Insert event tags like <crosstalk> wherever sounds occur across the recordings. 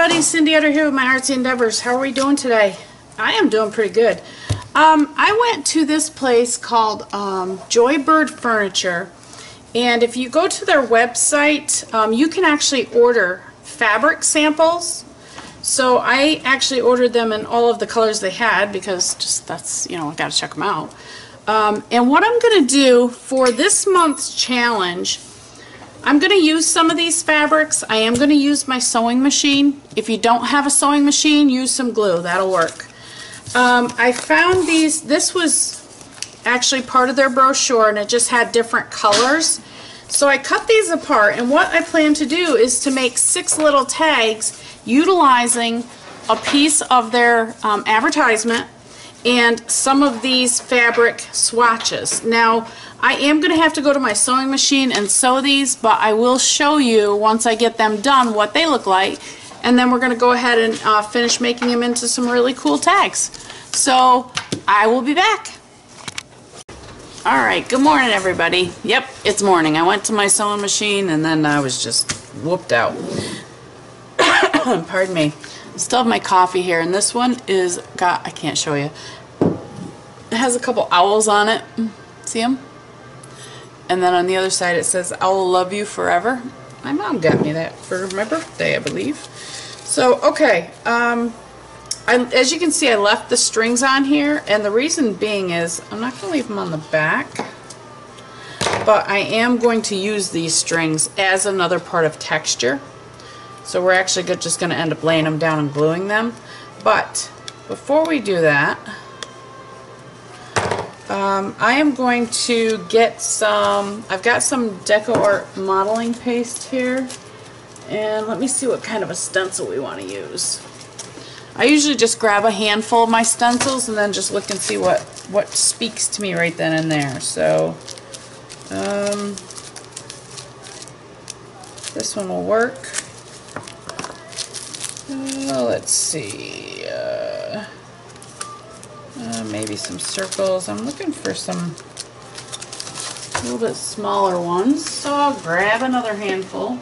Everybody, Cindy Utter here with my Artsy Endeavors. How are we doing today? I am doing pretty good. Um, I went to this place called um, Joybird Furniture and if you go to their website um, you can actually order fabric samples. So I actually ordered them in all of the colors they had because just that's, you know, I gotta check them out. Um, and what I'm gonna do for this month's challenge I'm going to use some of these fabrics. I am going to use my sewing machine. If you don't have a sewing machine, use some glue. That'll work. Um, I found these, this was actually part of their brochure and it just had different colors. So I cut these apart and what I plan to do is to make six little tags utilizing a piece of their um, advertisement and some of these fabric swatches. Now, I am going to have to go to my sewing machine and sew these, but I will show you once I get them done what they look like. And then we're going to go ahead and uh, finish making them into some really cool tags. So, I will be back. Alright, good morning everybody. Yep, it's morning. I went to my sewing machine and then I was just whooped out. <coughs> Pardon me. Still have my coffee here and this one is got I can't show you. It has a couple owls on it. See them? And then on the other side it says I will love you forever. My mom got me that for my birthday, I believe. So, okay. Um, I, as you can see, I left the strings on here, and the reason being is I'm not to leave them on the back, but I am going to use these strings as another part of texture. So we're actually just going to end up laying them down and gluing them. But before we do that, um, I am going to get some, I've got some Deco Art modeling paste here. And let me see what kind of a stencil we want to use. I usually just grab a handful of my stencils and then just look and see what, what speaks to me right then and there. So, um, this one will work. Uh, let's see. Uh, uh, maybe some circles. I'm looking for some a little bit smaller ones. So I'll grab another handful.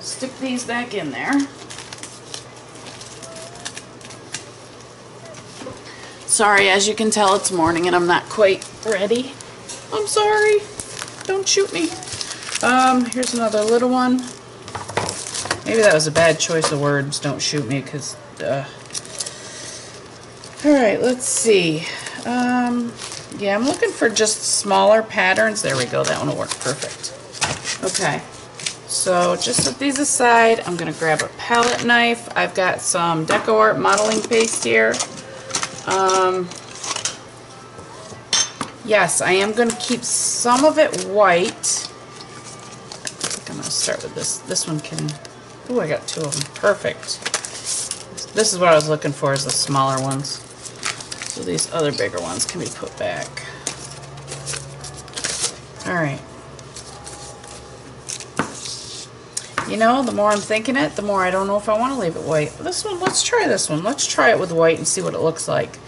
Stick these back in there. Sorry, as you can tell, it's morning and I'm not quite ready. I'm sorry. Don't shoot me. Um, here's another little one. Maybe that was a bad choice of words. Don't shoot me, because, uh, Alright, let's see. Um, yeah, I'm looking for just smaller patterns. There we go. That one will work perfect. Okay. So just set these aside. I'm going to grab a palette knife. I've got some Deco Art modeling paste here. Um, yes, I am going to keep some of it white. I think I'm going to start with this. This one can... Oh, I got two of them. Perfect. This is what I was looking for, is the smaller ones. So these other bigger ones can be put back. Alright. You know, the more I'm thinking it, the more I don't know if I want to leave it white. This one, let's try this one. Let's try it with white and see what it looks like.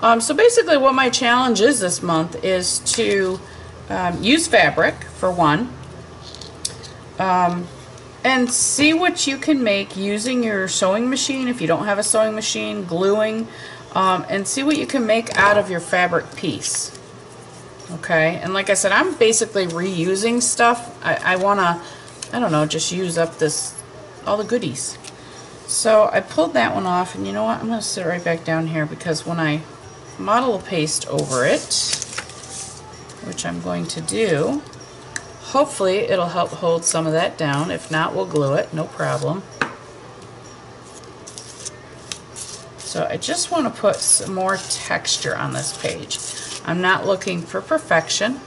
Um, so basically what my challenge is this month is to um, use fabric, for one, um, and see what you can make using your sewing machine if you don't have a sewing machine, gluing, um, and see what you can make out of your fabric piece. Okay, and like I said, I'm basically reusing stuff. I, I want to, I don't know, just use up this, all the goodies. So I pulled that one off, and you know what, I'm going to sit right back down here because when I model paste over it, which I'm going to do, hopefully it'll help hold some of that down. If not, we'll glue it, no problem. So I just want to put some more texture on this page. I'm not looking for perfection,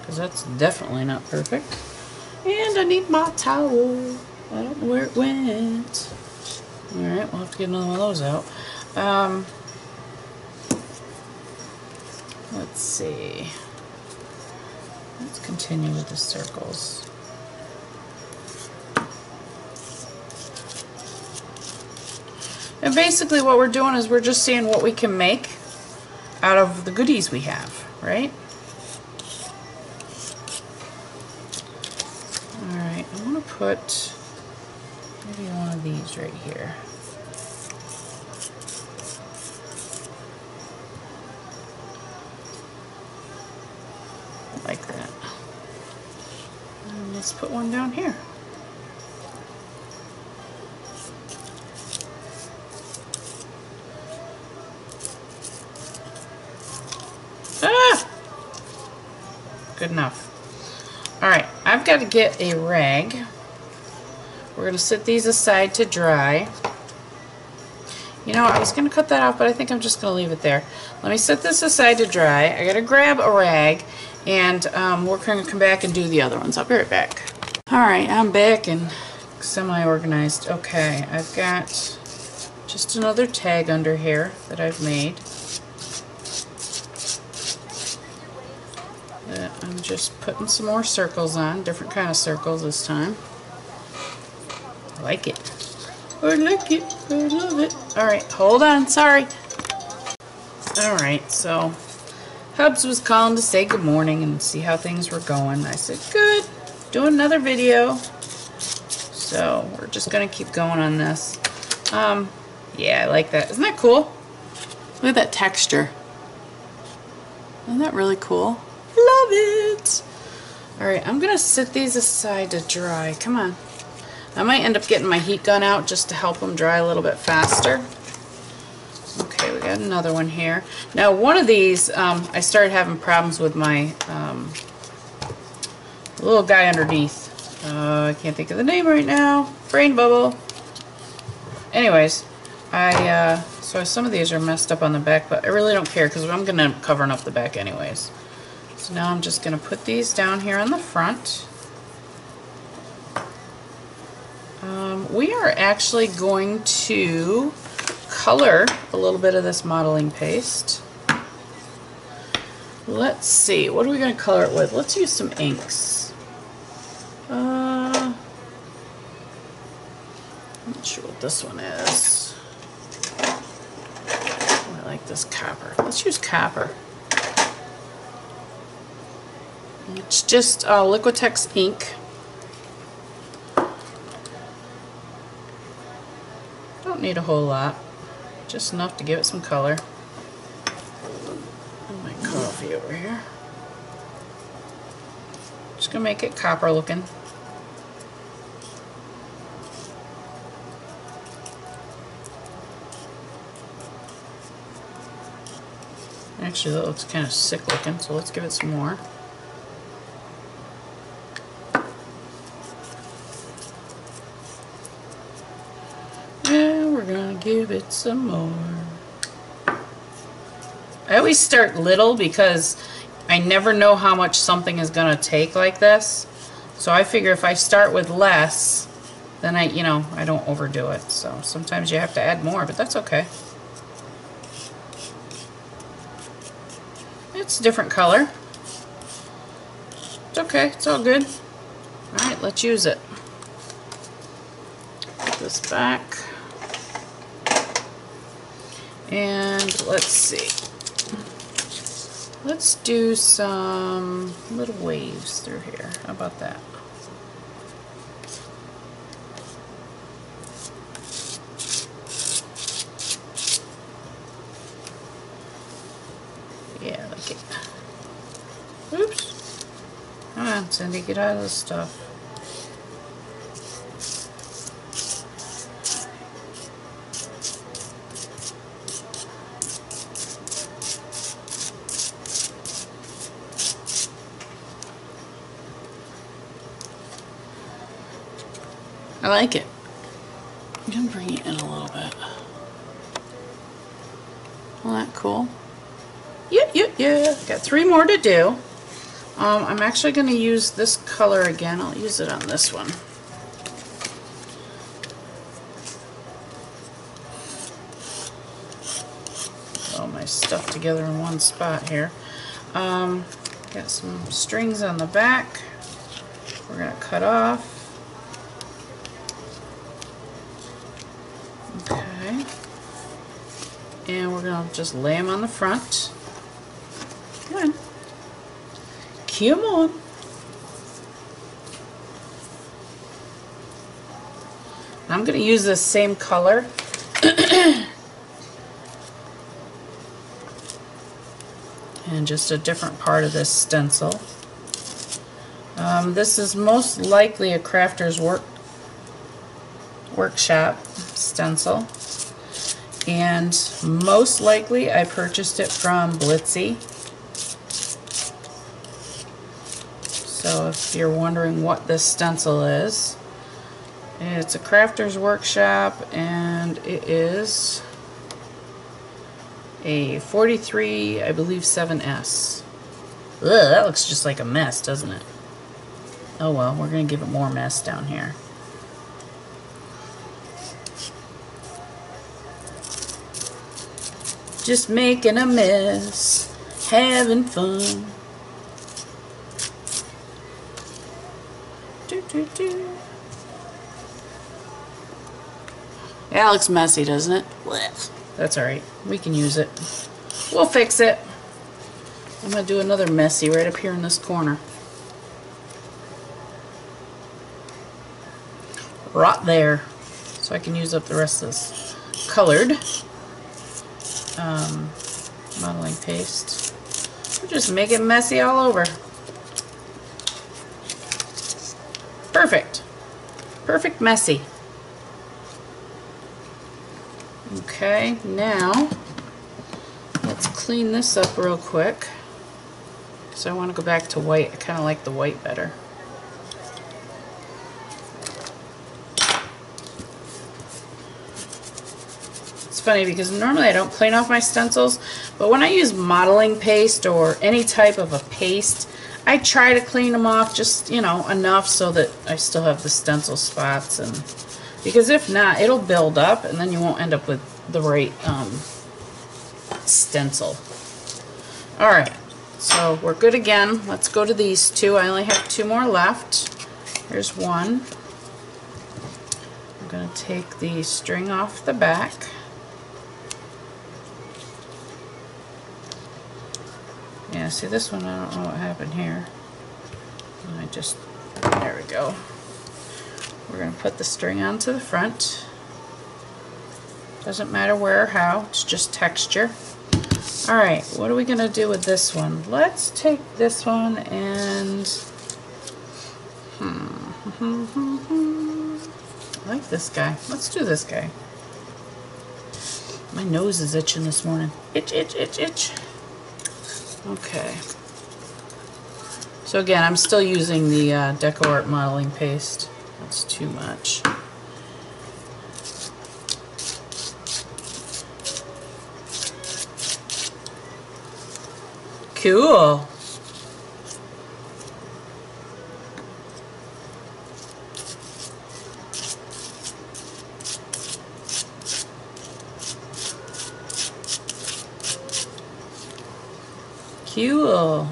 because that's definitely not perfect. And I need my towel. I don't know where it went. Alright, we'll have to get another one of those out. Um, let's see. Let's continue with the circles. And basically what we're doing is we're just seeing what we can make out of the goodies we have, right? Alright, I'm going to put Maybe one of these right here. Like that. And let's put one down here. Ah! Good enough. Alright, I've got to get a rag. We're going to set these aside to dry. You know, I was going to cut that off, but I think I'm just going to leave it there. Let me set this aside to dry. I got to grab a rag, and um, we're going to come back and do the other ones. I'll be right back. Alright, I'm back and semi-organized. Okay, I've got just another tag under here that I've made. I'm just putting some more circles on, different kind of circles this time. I like it. I like it. I love it. Alright, hold on. Sorry. Alright, so Hubs was calling to say good morning and see how things were going. I said, good. Doing another video. So, we're just going to keep going on this. Um, yeah, I like that. Isn't that cool? Look at that texture. Isn't that really cool? Love it! Alright, I'm going to set these aside to dry. Come on. I might end up getting my heat gun out just to help them dry a little bit faster. Okay, we got another one here. Now, one of these, um, I started having problems with my um, little guy underneath. Uh, I can't think of the name right now. Brain bubble. Anyways, I uh, so some of these are messed up on the back, but I really don't care because I'm going to covering up the back anyways. So now I'm just going to put these down here on the front. Um, we are actually going to color a little bit of this modeling paste. Let's see, what are we going to color it with? Let's use some inks. Uh, I'm not sure what this one is. I like this copper. Let's use copper. It's just uh, Liquitex ink. Don't need a whole lot, just enough to give it some color. And my coffee over here. Just gonna make it copper looking. Actually, that looks kind of sick looking, so let's give it some more. give some more. I always start little because I never know how much something is going to take like this. So I figure if I start with less, then I, you know, I don't overdo it. So sometimes you have to add more, but that's okay. It's a different color. It's okay. It's all good. All right, let's use it. Put this back. And let's see. Let's do some little waves through here. How about that? Yeah, like it. Oops. Come on, Cindy, get out of the stuff. I like it. I'm going to bring it in a little bit. Isn't that cool? Yeah, yeah, yeah. Got three more to do. Um, I'm actually going to use this color again. I'll use it on this one. all my stuff together in one spot here. Um, got some strings on the back. We're going to cut off. And we're going to just lay them on the front. Come on. Come on. I'm going to use the same color. <coughs> and just a different part of this stencil. Um, this is most likely a crafter's work workshop stencil and most likely I purchased it from Blitsy. So if you're wondering what this stencil is, it's a crafter's workshop and it is a 43, I believe 7S. Ugh, that looks just like a mess, doesn't it? Oh well, we're going to give it more mess down here. Just making a mess, having fun. Do, do, do. Yeah, it looks messy, doesn't it? That's alright. We can use it. We'll fix it. I'm going to do another messy right up here in this corner. Right there. So I can use up the rest of this colored um, modeling paste. We're just make it messy all over. Perfect. Perfect messy. Okay, now let's clean this up real quick. So I want to go back to white. I kind of like the white better. Funny because normally I don't clean off my stencils, but when I use modeling paste or any type of a paste, I try to clean them off just, you know, enough so that I still have the stencil spots and because if not, it'll build up and then you won't end up with the right um, stencil. Alright, so we're good again. Let's go to these two. I only have two more left. Here's one. I'm going to take the string off the back. Yeah, see this one, I don't know what happened here. I just, there we go. We're going to put the string onto the front. Doesn't matter where or how, it's just texture. Alright, what are we going to do with this one? Let's take this one and... Hmm. <laughs> I like this guy. Let's do this guy. My nose is itching this morning. Itch, itch, itch, itch. Okay. So again, I'm still using the uh, DecoArt modeling paste. That's too much. Cool. Cool.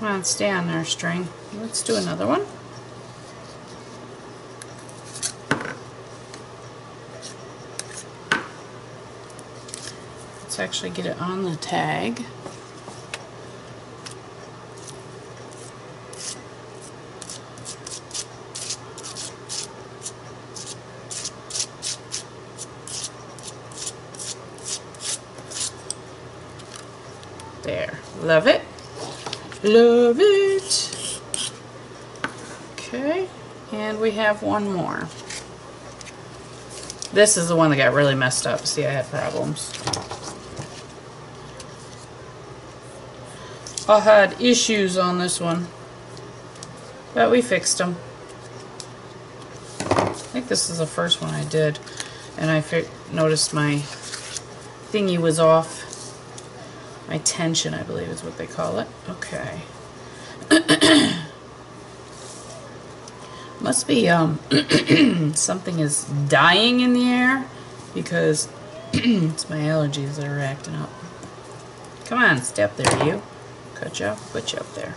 Come on, stay on there, string. Let's do another one. Let's actually get it on the tag. There. Love it. Love it. Okay. And we have one more. This is the one that got really messed up. See, I had problems. I had issues on this one. But we fixed them. I think this is the first one I did. And I noticed my thingy was off. My tension, I believe is what they call it. Okay. <coughs> Must be um, <coughs> something is dying in the air because <coughs> it's my allergies that are acting up. Come on, step there, you. Cut you up, put you up there.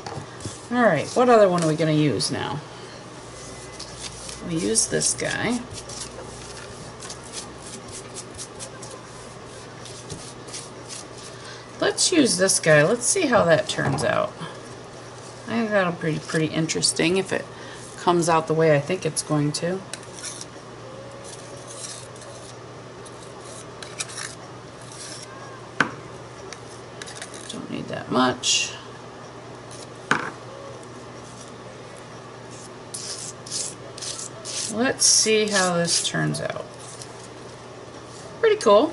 Alright, what other one are we going to use now? We use this guy. Let's use this guy. Let's see how that turns out. I think that'll be pretty interesting if it comes out the way I think it's going to. Don't need that much. Let's see how this turns out. Pretty cool.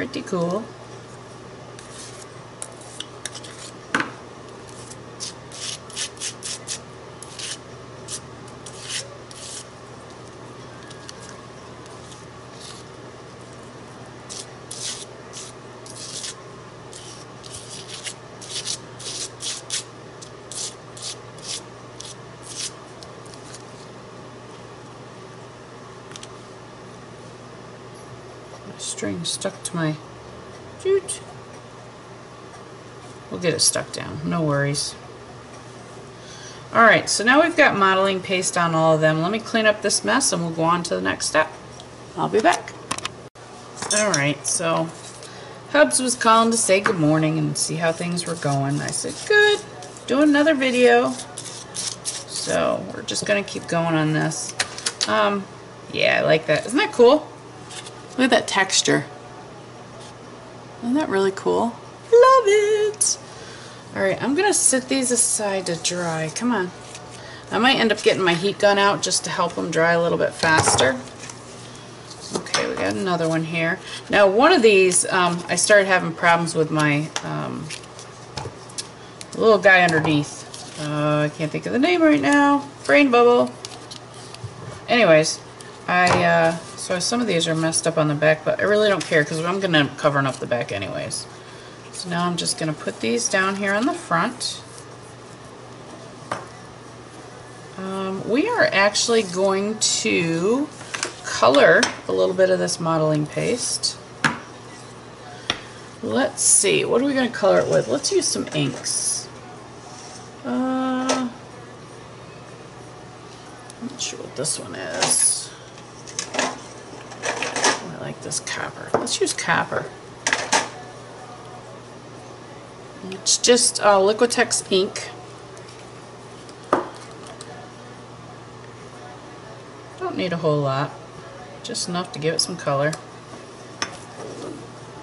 Pretty, cool. My jute. We'll get it stuck down, no worries. Alright, so now we've got modeling paste on all of them. Let me clean up this mess and we'll go on to the next step. I'll be back. Alright, so Hubs was calling to say good morning and see how things were going. I said, good, doing another video. So we're just going to keep going on this. Um, yeah, I like that. Isn't that cool? Look at that texture. Isn't that really cool? Love it! Alright, I'm going to set these aside to dry. Come on. I might end up getting my heat gun out just to help them dry a little bit faster. Okay, we got another one here. Now, one of these, um, I started having problems with my um, little guy underneath. Uh, I can't think of the name right now. Brain bubble. Anyways, I, uh, so some of these are messed up on the back, but I really don't care because I'm going to cover up the back anyways. So now I'm just going to put these down here on the front. Um, we are actually going to color a little bit of this modeling paste. Let's see, what are we going to color it with? Let's use some inks. Uh, I'm not sure what this one is. Like this copper. Let's use copper. It's just uh, Liquitex ink. Don't need a whole lot. Just enough to give it some color.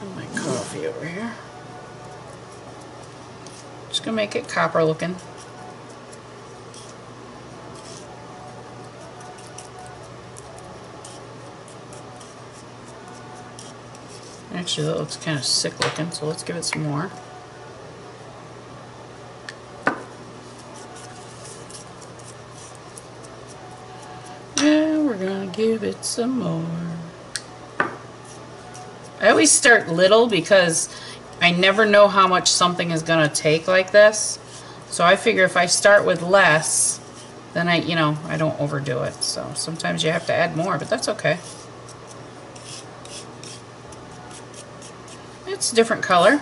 And my coffee over here. Just gonna make it copper looking. Actually, that looks kind of sick looking, so let's give it some more. Yeah, we're gonna give it some more. I always start little because I never know how much something is gonna take like this. So I figure if I start with less, then I, you know, I don't overdo it. So sometimes you have to add more, but that's okay. It's a different color.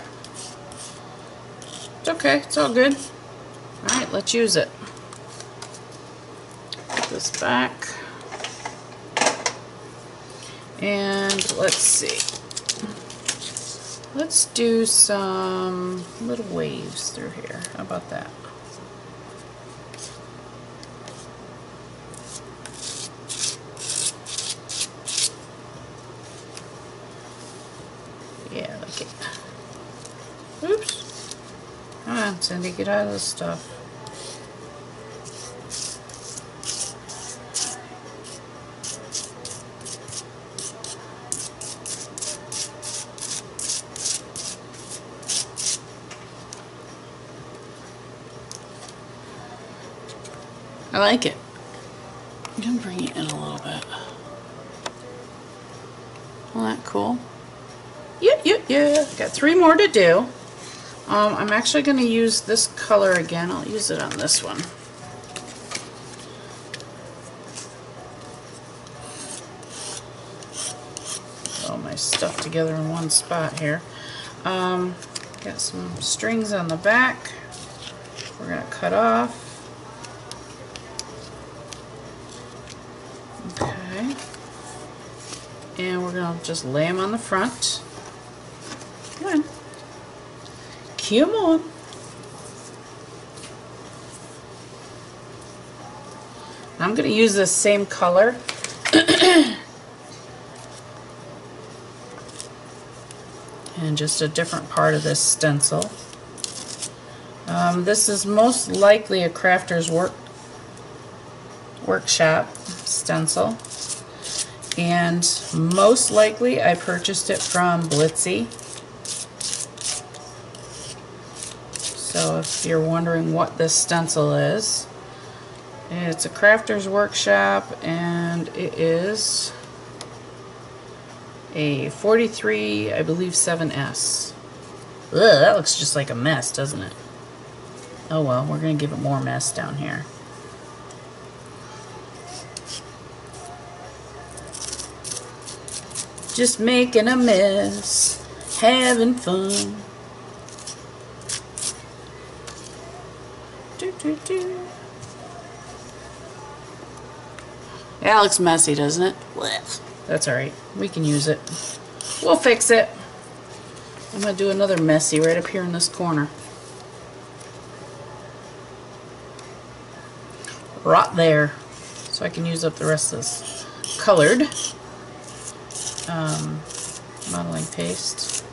It's okay, it's all good. Alright, let's use it. Put this back. And let's see. Let's do some little waves through here. How about that? Yeah, like it. Oops. Come on, Cindy, get out of this stuff. I like it. I'm gonna bring it in a little bit. Isn't that cool? Yeah, yeah, yeah. Got three more to do. Um, I'm actually going to use this color again. I'll use it on this one. All my stuff together in one spot here. Um, got some strings on the back. We're going to cut off. Okay. And we're going to just lay them on the front. few. I'm going to use the same color. <coughs> and just a different part of this stencil. Um, this is most likely a crafter's work workshop stencil and most likely I purchased it from Blitsy. So if you're wondering what this stencil is, it's a crafter's workshop and it is a 43, I believe 7S. Ugh, that looks just like a mess, doesn't it? Oh well, we're going to give it more mess down here. Just making a mess, having fun. Do, do, do. That looks messy, doesn't it? Blech. That's alright. We can use it. We'll fix it. I'm going to do another messy right up here in this corner. Right there. So I can use up the rest of this colored um, modeling paste.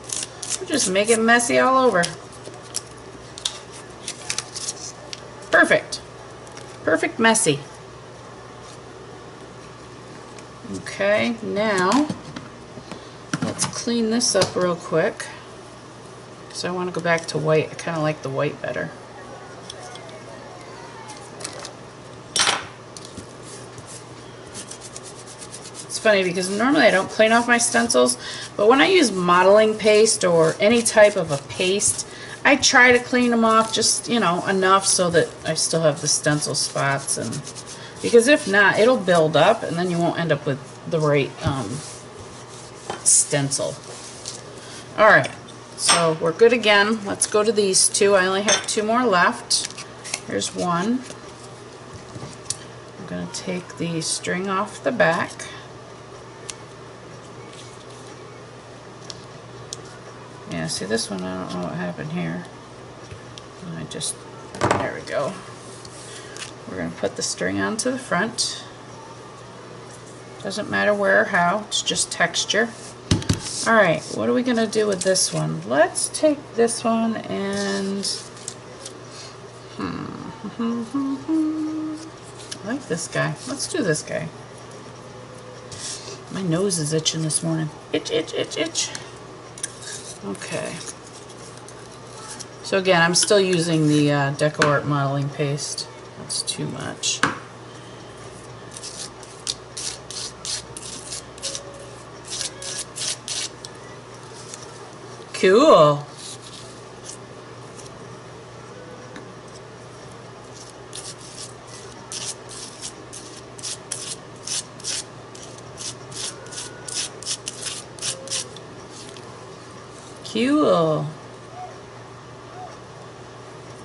We'll just make it messy all over. Perfect. Perfect messy. Okay, now let's clean this up real quick because I want to go back to white. I kind of like the white better. It's funny because normally I don't clean off my stencils, but when I use modeling paste or any type of a paste, I try to clean them off just, you know, enough so that I still have the stencil spots and because if not, it'll build up and then you won't end up with the right um, stencil. Alright, so we're good again. Let's go to these two. I only have two more left. Here's one. I'm going to take the string off the back. Yeah, see this one, I don't know what happened here. I just, there we go. We're going to put the string onto the front. Doesn't matter where or how, it's just texture. Alright, what are we going to do with this one? Let's take this one and... Hmm. <laughs> I like this guy. Let's do this guy. My nose is itching this morning. Itch, itch, itch, itch. Okay. So again, I'm still using the uh, DecoArt modeling paste. That's too much. Cool.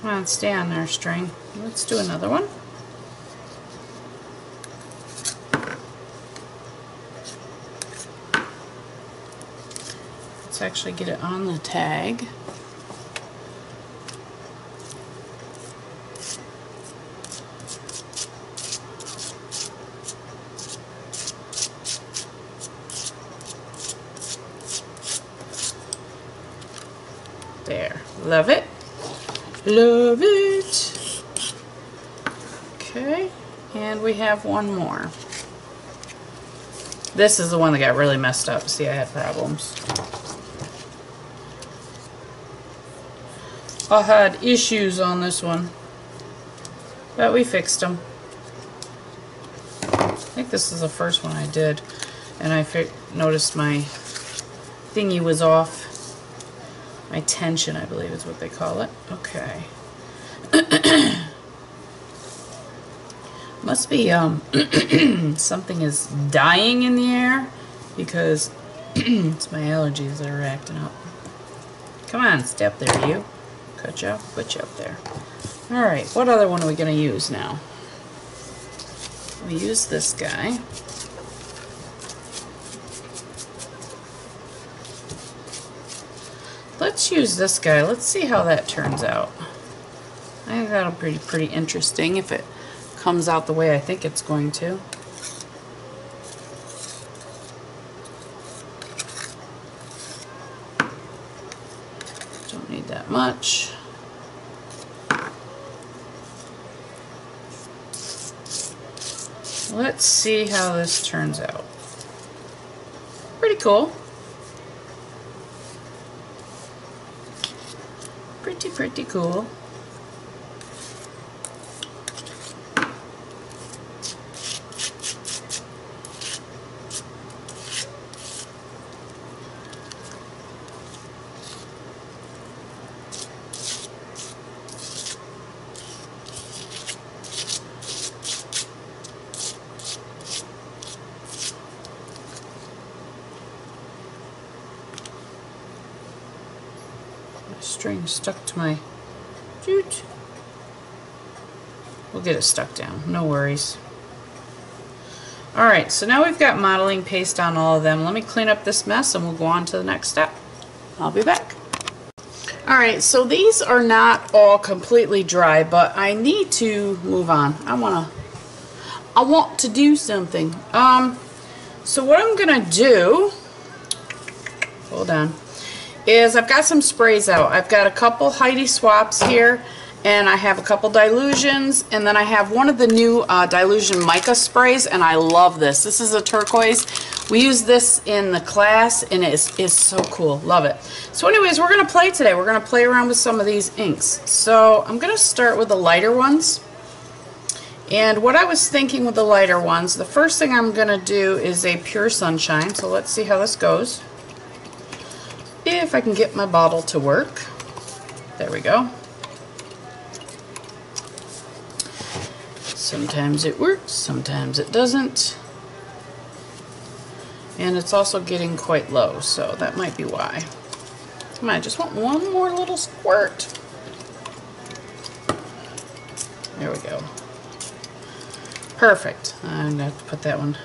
Come on, stay on there, string. Let's do another one. Let's actually get it on the tag. There. Love it. Love it. Okay, and we have one more. This is the one that got really messed up. See, I had problems. I had issues on this one, but we fixed them. I think this is the first one I did, and I noticed my thingy was off. My tension, I believe is what they call it. Okay. <clears throat> Must be um, <clears throat> something is dying in the air because <clears throat> it's my allergies that are acting up. Come on, step there, you. Cut you up, put you up there. Alright, what other one are we going to use now? We use this guy. Let's use this guy. Let's see how that turns out. I think that'll be pretty interesting if it comes out the way I think it's going to. Don't need that much. Let's see how this turns out. Pretty cool. Pretty, cool. string stuck to my jute. We'll get it stuck down, no worries. Alright, so now we've got modeling paste on all of them. Let me clean up this mess and we'll go on to the next step. I'll be back. Alright, so these are not all completely dry, but I need to move on. I want to I want to do something. Um, so what I'm going to do, hold on, is I've got some sprays out. I've got a couple Heidi Swapps here and I have a couple Dylusions and then I have one of the new uh, Dylusion mica sprays and I love this. This is a turquoise. We use this in the class and it is, is so cool. Love it. So anyways, we're going to play today. We're going to play around with some of these inks. So I'm going to start with the lighter ones. And what I was thinking with the lighter ones, the first thing I'm going to do is a Pure Sunshine. So let's see how this goes. If I can get my bottle to work. There we go. Sometimes it works, sometimes it doesn't. And it's also getting quite low, so that might be why. Come on, I just want one more little squirt. There we go. Perfect. I'm going to put that one.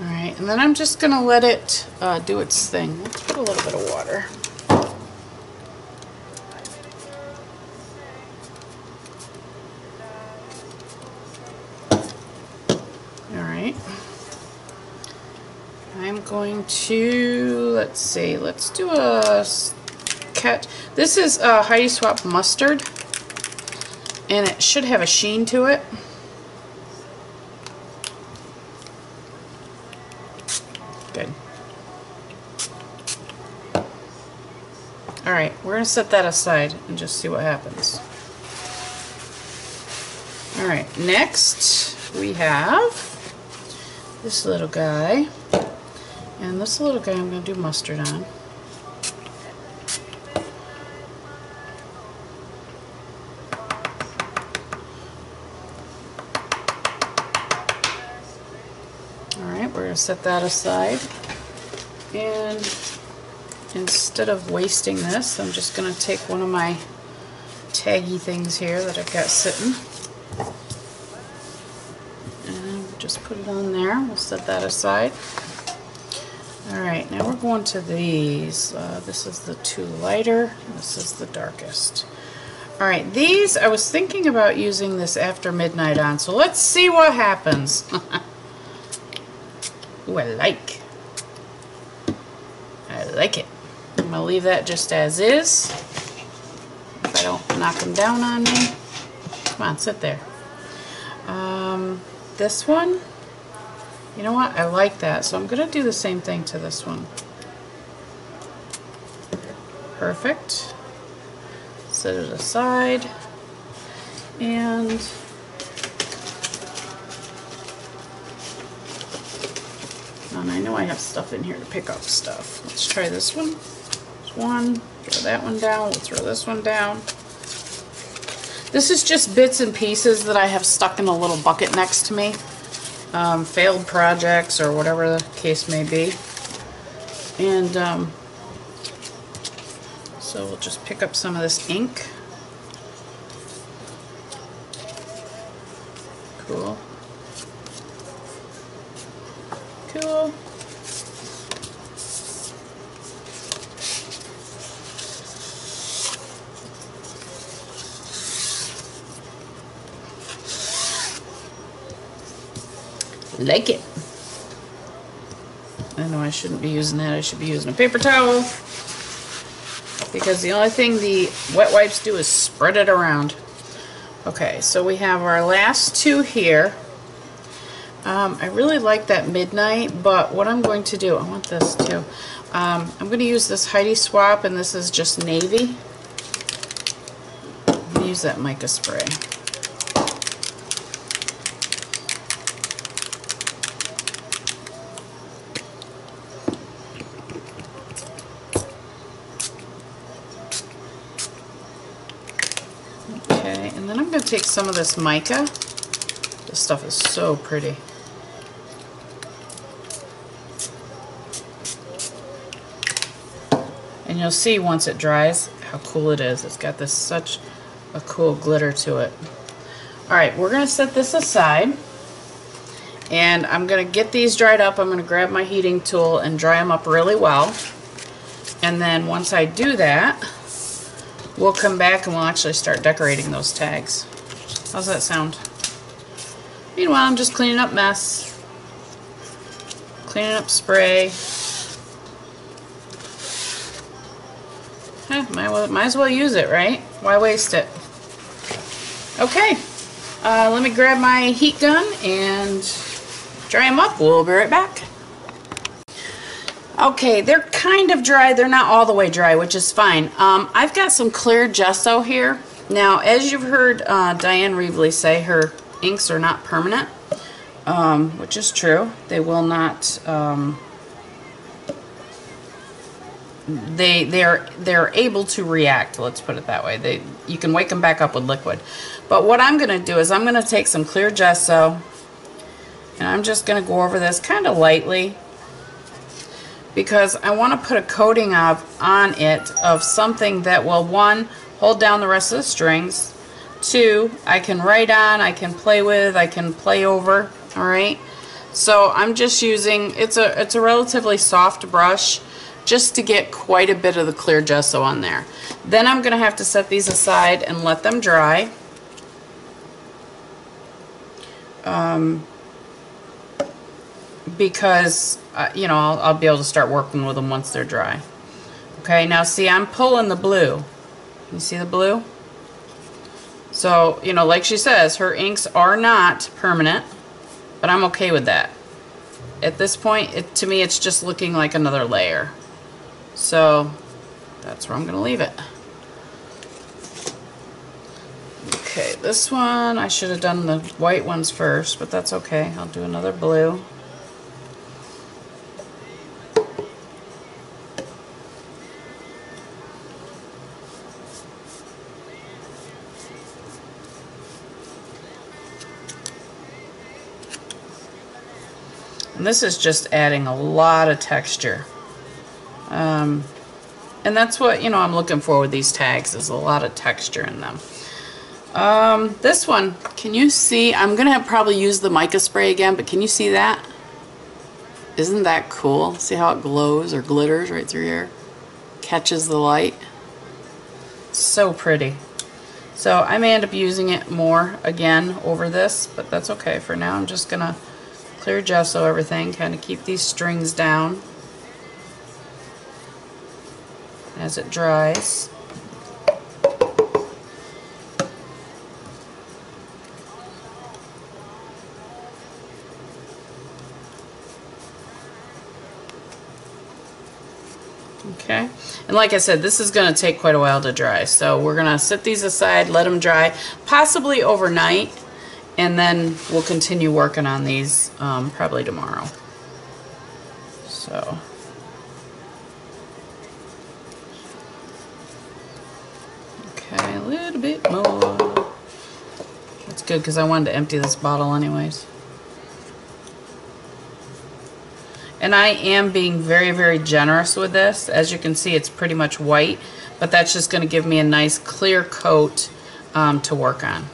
Alright, and then I'm just going to let it uh, do its thing. Let's put a little bit of water. Alright. I'm going to, let's see, let's do a cat. This is a Heidi Swapp Mustard and it should have a sheen to it. Good. Alright, we're going to set that aside and just see what happens. Alright, next we have this little guy. And this little guy I'm going to do mustard on. Alright, we're going to set that aside. And instead of wasting this, I'm just going to take one of my taggy things here that I've got sitting. And just put it on there. We'll set that aside. Alright, now we're going to these. Uh, this is the two lighter. This is the darkest. Alright, these, I was thinking about using this after midnight on, so let's see what happens. <laughs> Ooh, I like. I like it. I'm going to leave that just as is. If I don't knock them down on me. Come on, sit there. Um, this one, you know what? I like that. So I'm going to do the same thing to this one. Perfect. Set it aside. And And I know I have stuff in here to pick up stuff. Let's try this one. There's one. Throw that one down. We'll throw this one down. This is just bits and pieces that I have stuck in a little bucket next to me. Um, failed projects or whatever the case may be. And um, so we'll just pick up some of this ink. Cool. cool. Like it. I know I shouldn't be using that. I should be using a paper towel. Because the only thing the wet wipes do is spread it around. Okay, so we have our last two here. Um, I really like that midnight, but what I'm going to do, I want this too. Um, I'm going to use this Heidi Swapp, and this is just navy. use that mica spray. Okay, and then I'm going to take some of this mica. This stuff is so pretty. And you'll see once it dries how cool it is. It's got this such a cool glitter to it. Alright, we're going to set this aside. And I'm going to get these dried up. I'm going to grab my heating tool and dry them up really well. And then once I do that, we'll come back and we'll actually start decorating those tags. How's that sound? Meanwhile, I'm just cleaning up mess. Cleaning up spray. Eh, might, well, might as well use it, right? Why waste it? Okay, uh, let me grab my heat gun and dry them up. We'll be right back. Okay, they're kind of dry. They're not all the way dry, which is fine. Um, I've got some clear gesso here. Now, as you've heard uh, Dyan Reaveley say, her inks are not permanent, um, which is true. They will not, um, they, they're, they're able to react, let's put it that way. They, you can wake them back up with liquid. But what I'm going to do is I'm going to take some clear gesso, and I'm just going to go over this kind of lightly because I want to put a coating of on it of something that will one hold down the rest of the strings. Two I can write on I can play with I can play over alright so I'm just using it's a it's a relatively soft brush just to get quite a bit of the clear gesso on there. Then I'm gonna have to set these aside and let them dry. Um, because uh, you know I'll, I'll be able to start working with them once they're dry. Okay now see I'm pulling the blue you see the blue? So you know like she says her inks are not permanent but I'm okay with that. At this point it, to me it's just looking like another layer. So that's where I'm gonna leave it. Okay this one I should have done the white ones first but that's okay. I'll do another blue This is just adding a lot of texture. Um, and that's what, you know, I'm looking for with these tags is a lot of texture in them. Um, this one, can you see, I'm going to probably use the mica spray again, but can you see that? Isn't that cool? See how it glows or glitters right through here? Catches the light. So pretty. So I may end up using it more again over this, but that's okay. For now, I'm just going to clear gesso everything, kind of keep these strings down as it dries. Okay, and like I said, this is going to take quite a while to dry, so we're going to set these aside, let them dry, possibly overnight, and then we'll continue working on these um, probably tomorrow. So. Okay, a little bit more. That's good because I wanted to empty this bottle anyways. And I am being very, very generous with this. As you can see, it's pretty much white, but that's just going to give me a nice clear coat um, to work on.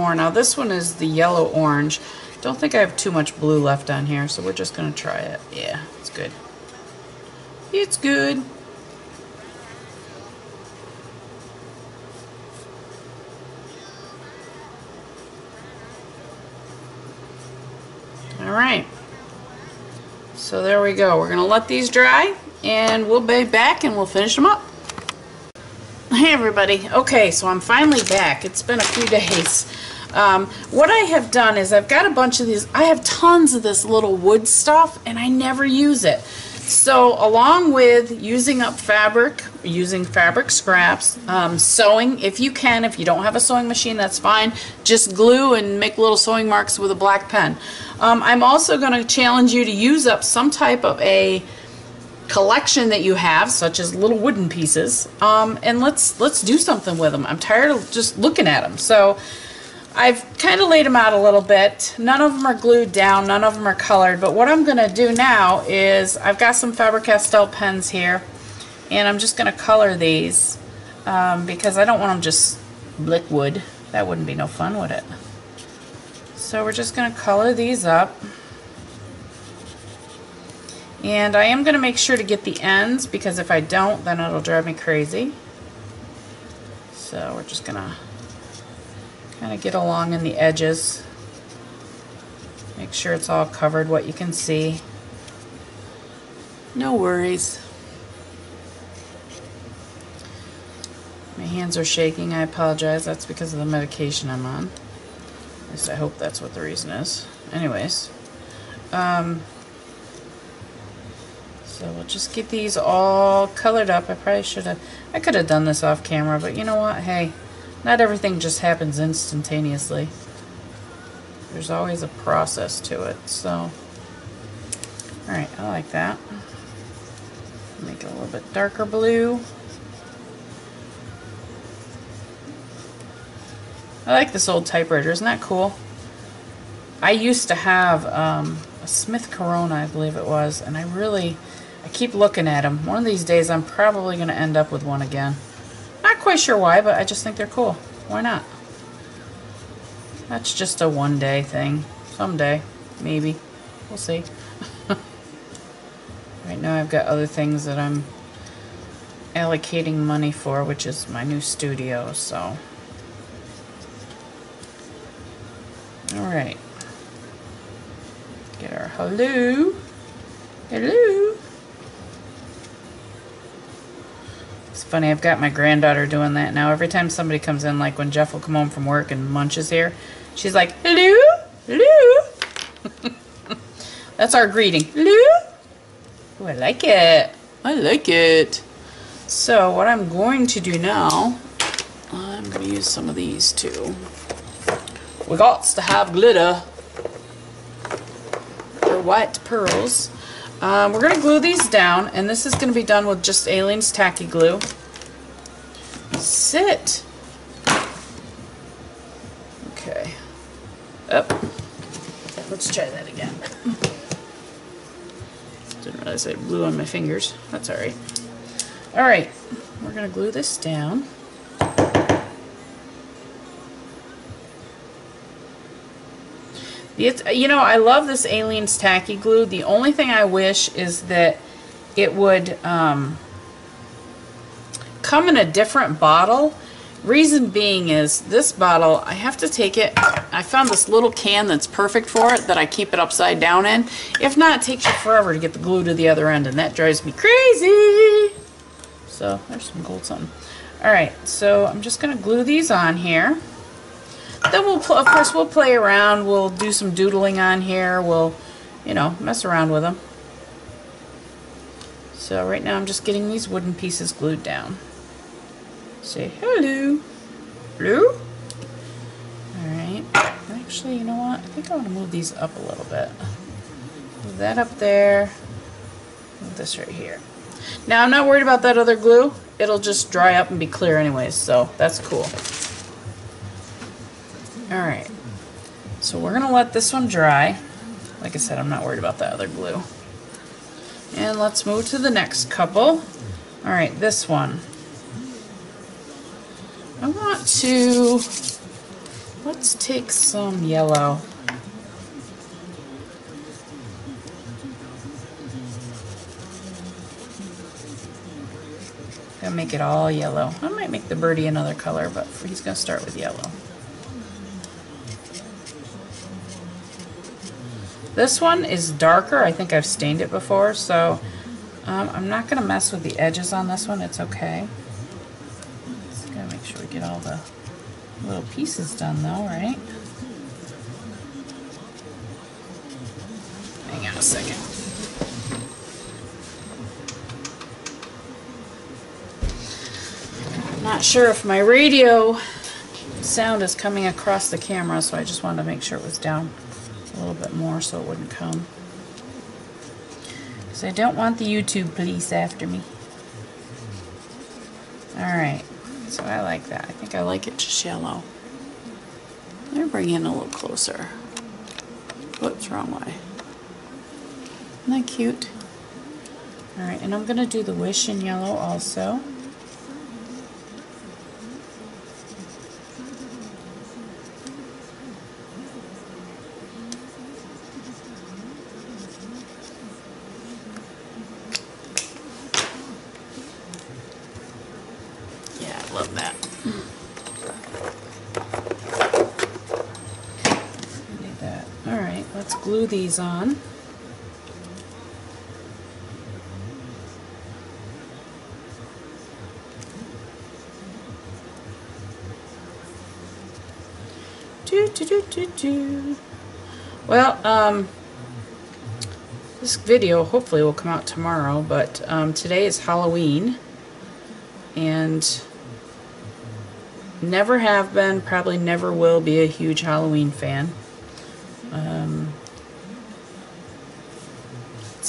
more. Now this one is the yellow orange. Don't think I have too much blue left on here, so we're just going to try it. Yeah, it's good. It's good. All right. So there we go. We're going to let these dry, and we'll be back, and we'll finish them up. Hey, everybody. Okay, so I'm finally back. It's been a few <laughs> days. Um, what I have done is I've got a bunch of these. I have tons of this little wood stuff and I never use it. So along with using up fabric, using fabric scraps, um, sewing if you can, if you don't have a sewing machine that's fine, just glue and make little sewing marks with a black pen. Um, I'm also going to challenge you to use up some type of a collection that you have, such as little wooden pieces, um, and let's let's do something with them. I'm tired of just looking at them. So I've kind of laid them out a little bit. None of them are glued down, none of them are colored, but what I'm going to do now is I've got some Faber-Castell pens here, and I'm just going to color these um, because I don't want them just liquid. That wouldn't be no fun, would it? So we're just going to color these up. And I am going to make sure to get the ends because if I don't, then it'll drive me crazy. So we're just going to kind of get along in the edges. Make sure it's all covered what you can see. No worries. My hands are shaking. I apologize. That's because of the medication I'm on. At least I hope that's what the reason is. Anyways. Um, so we'll just get these all colored up. I probably should have, I could have done this off camera, but you know what? Hey, not everything just happens instantaneously. There's always a process to it, so. Alright, I like that. Make it a little bit darker blue. I like this old typewriter, isn't that cool? I used to have um, a Smith Corona, I believe it was, and I really, I keep looking at them. One of these days I'm probably going to end up with one again. Not quite sure why, but I just think they're cool. Why not? That's just a one day thing. Someday, maybe. We'll see. <laughs> right now I've got other things that I'm allocating money for, which is my new studio, so. Alright. Get our hello. Hello. It's funny, I've got my granddaughter doing that now. Every time somebody comes in, like when Jeff will come home from work and munches here, she's like, hello, hello. <laughs> That's our greeting. Hello. Oh, I like it. I like it. So what I'm going to do now, I'm going to use some of these too. We got to have glitter for white pearls. Um, we're going to glue these down, and this is going to be done with just Aleene's Tacky Glue. Sit. Okay. Up. Let's try that again. <laughs> Didn't realize I glue on my fingers. That's alright. Alright, we're going to glue this down. It's, you know, I love this Aleene's Tacky Glue. The only thing I wish is that it would um, come in a different bottle. Reason being is this bottle, I have to take it, I found this little can that's perfect for it that I keep it upside down in. If not, it takes you forever to get the glue to the other end and that drives me crazy. So there's some gold something. Alright, so I'm just going to glue these on here. Then we'll, of course, we'll play around. We'll do some doodling on here. We'll, you know, mess around with them. So right now I'm just getting these wooden pieces glued down. Say hello. Hello? Alright. Actually, you know what? I think I want to move these up a little bit. Move that up there. Move this right here. Now, I'm not worried about that other glue. It'll just dry up and be clear anyways, so that's cool. Alright, so we're going to let this one dry. Like I said, I'm not worried about that other glue. And let's move to the next couple. Alright, this one. I want to, let's take some yellow. Gonna make it all yellow. I might make the birdie another color, but he's gonna start with yellow. This one is darker. I think I've stained it before, so um, I'm not going to mess with the edges on this one. It's okay. Just got to make sure we get all the little pieces done though, right? Hang on a second. Not sure if my radio sound is coming across the camera, so I just wanted to make sure it was down a little bit more so it wouldn't come. Because I don't want the YouTube police after me. Alright, so I like that. I think I like it just yellow. Let me bring in a little closer. Whoops, wrong way. Isn't that cute? Alright, and I'm going to do the wish in yellow also. glue these on. Do, do, do, do, do. Well, um, this video hopefully will come out tomorrow, but um, today is Halloween, and never have been, probably never will be a huge Halloween fan.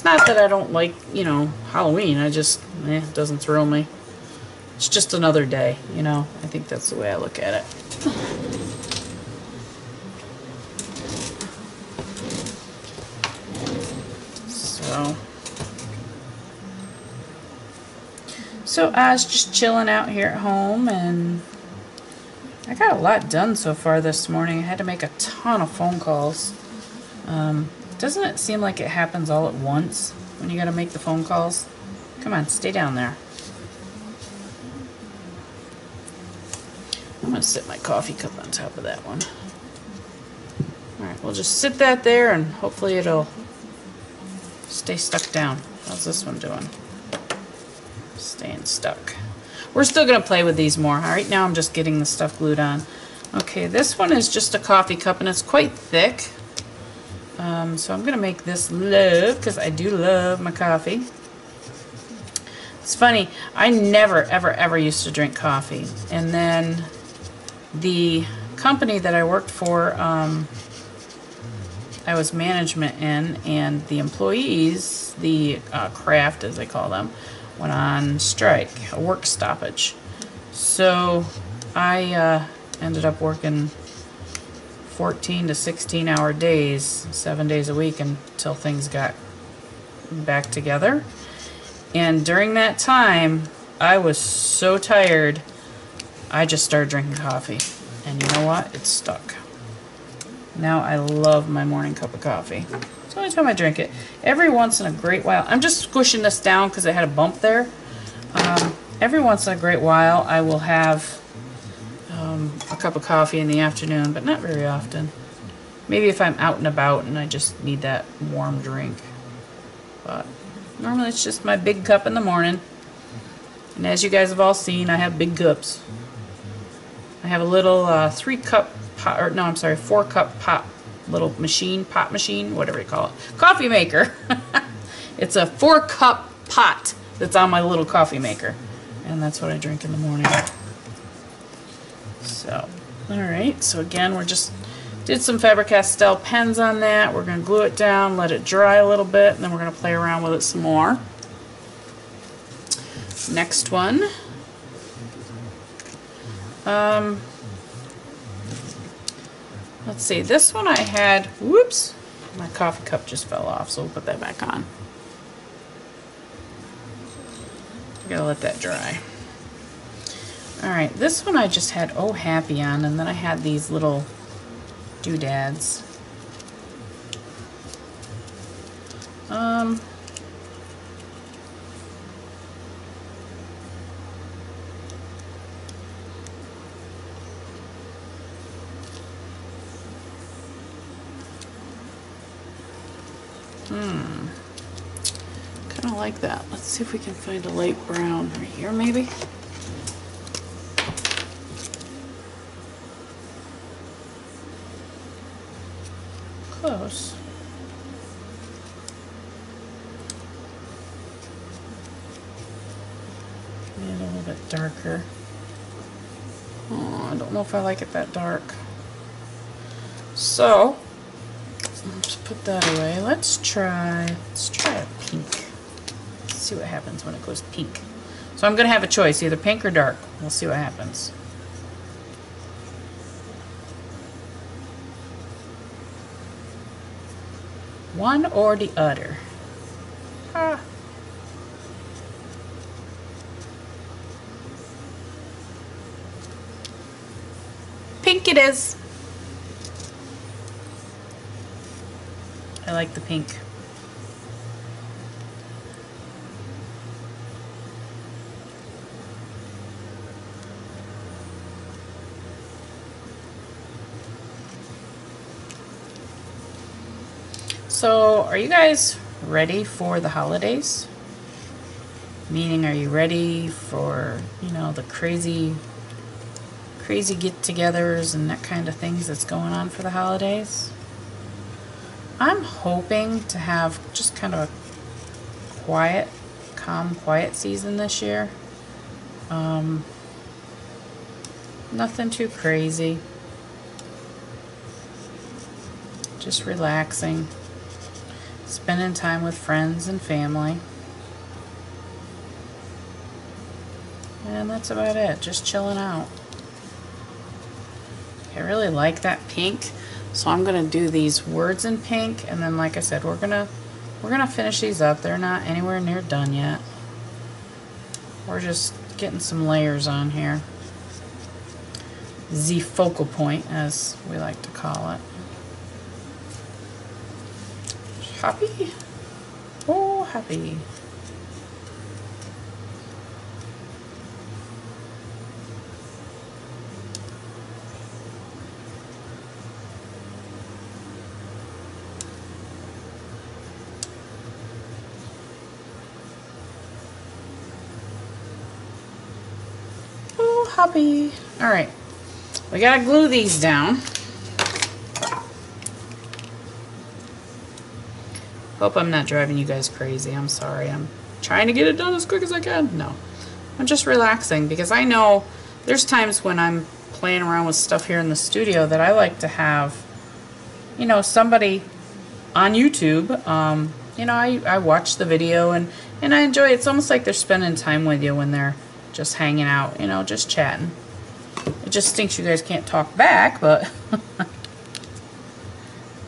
It's not that I don't like, you know, Halloween. I just, eh, it doesn't thrill me. It's just another day, you know. I think that's the way I look at it. So, so I was just chilling out here at home and I got a lot done so far this morning. I had to make a ton of phone calls. Um, doesn't it seem like it happens all at once when you gotta make the phone calls? Come on, stay down there. I'm gonna sit my coffee cup on top of that one. Alright, we'll just sit that there and hopefully it'll stay stuck down. How's this one doing? Staying stuck. We're still gonna play with these more. Alright, now I'm just getting the stuff glued on. Okay, this one is just a coffee cup and it's quite thick. Um, so I'm going to make this love because I do love my coffee. It's funny, I never, ever, ever used to drink coffee. And then the company that I worked for, um, I was management in, and the employees, the uh, craft as they call them, went on strike, a work stoppage. So I uh, ended up working 14 to 16 hour days, seven days a week until things got back together. And during that time, I was so tired, I just started drinking coffee. And you know what? It stuck. Now I love my morning cup of coffee. It's the only time I drink it. Every once in a great while, I'm just squishing this down because I had a bump there. Um, every once in a great while, I will have a cup of coffee in the afternoon, but not very often. Maybe if I'm out and about and I just need that warm drink. But normally it's just my big cup in the morning. And as you guys have all seen, I have big cups. I have a little uh, three cup pot, or no, I'm sorry, four cup pot, little machine, pot machine, whatever you call it. Coffee maker. <laughs> it's a four cup pot that's on my little coffee maker. And that's what I drink in the morning. So, alright, so again, we're just did some Faber-Castell pens on that. We're going to glue it down, let it dry a little bit, and then we're going to play around with it some more. Next one. Um, let's see, this one I had, whoops, my coffee cup just fell off, so we'll put that back on. Gotta let that dry. Alright, this one I just had Oh Happy on, and then I had these little doodads. Um, Hmm. Kind of like that. Let's see if we can find a light brown right here, maybe. Close. Maybe a little bit darker. Oh, I don't know if I like it that dark. So, let's put that away. Let's try, let's try a pink. Let's see what happens when it goes pink. So I'm going to have a choice, either pink or dark. We'll see what happens. One or the other. Ah. Pink it is. I like the pink. So, are you guys ready for the holidays? Meaning, are you ready for, you know, the crazy, crazy get-togethers and that kind of things that's going on for the holidays? I'm hoping to have just kind of a quiet, calm, quiet season this year. Um, nothing too crazy. Just relaxing. Spending time with friends and family. And that's about it. Just chilling out. I really like that pink. So I'm to do these words in pink and then like I said we're to we're to finish these up. They're not anywhere near done yet. We're just getting some layers on here. The focal point as we like to call it. Happy? Oh, happy. Oh, hubby. All right, we gotta glue these down. Hope I'm not driving you guys crazy. I'm sorry. I'm trying to get it done as quick as I can. No, I'm just relaxing because I know there's times when I'm playing around with stuff here in the studio that I like to have, you know, somebody on YouTube. Um, you know, I, I watch the video and, and I enjoy it. It's almost like they're spending time with you when they're just hanging out, you know, just chatting. It just stinks you guys can't talk back, but <laughs>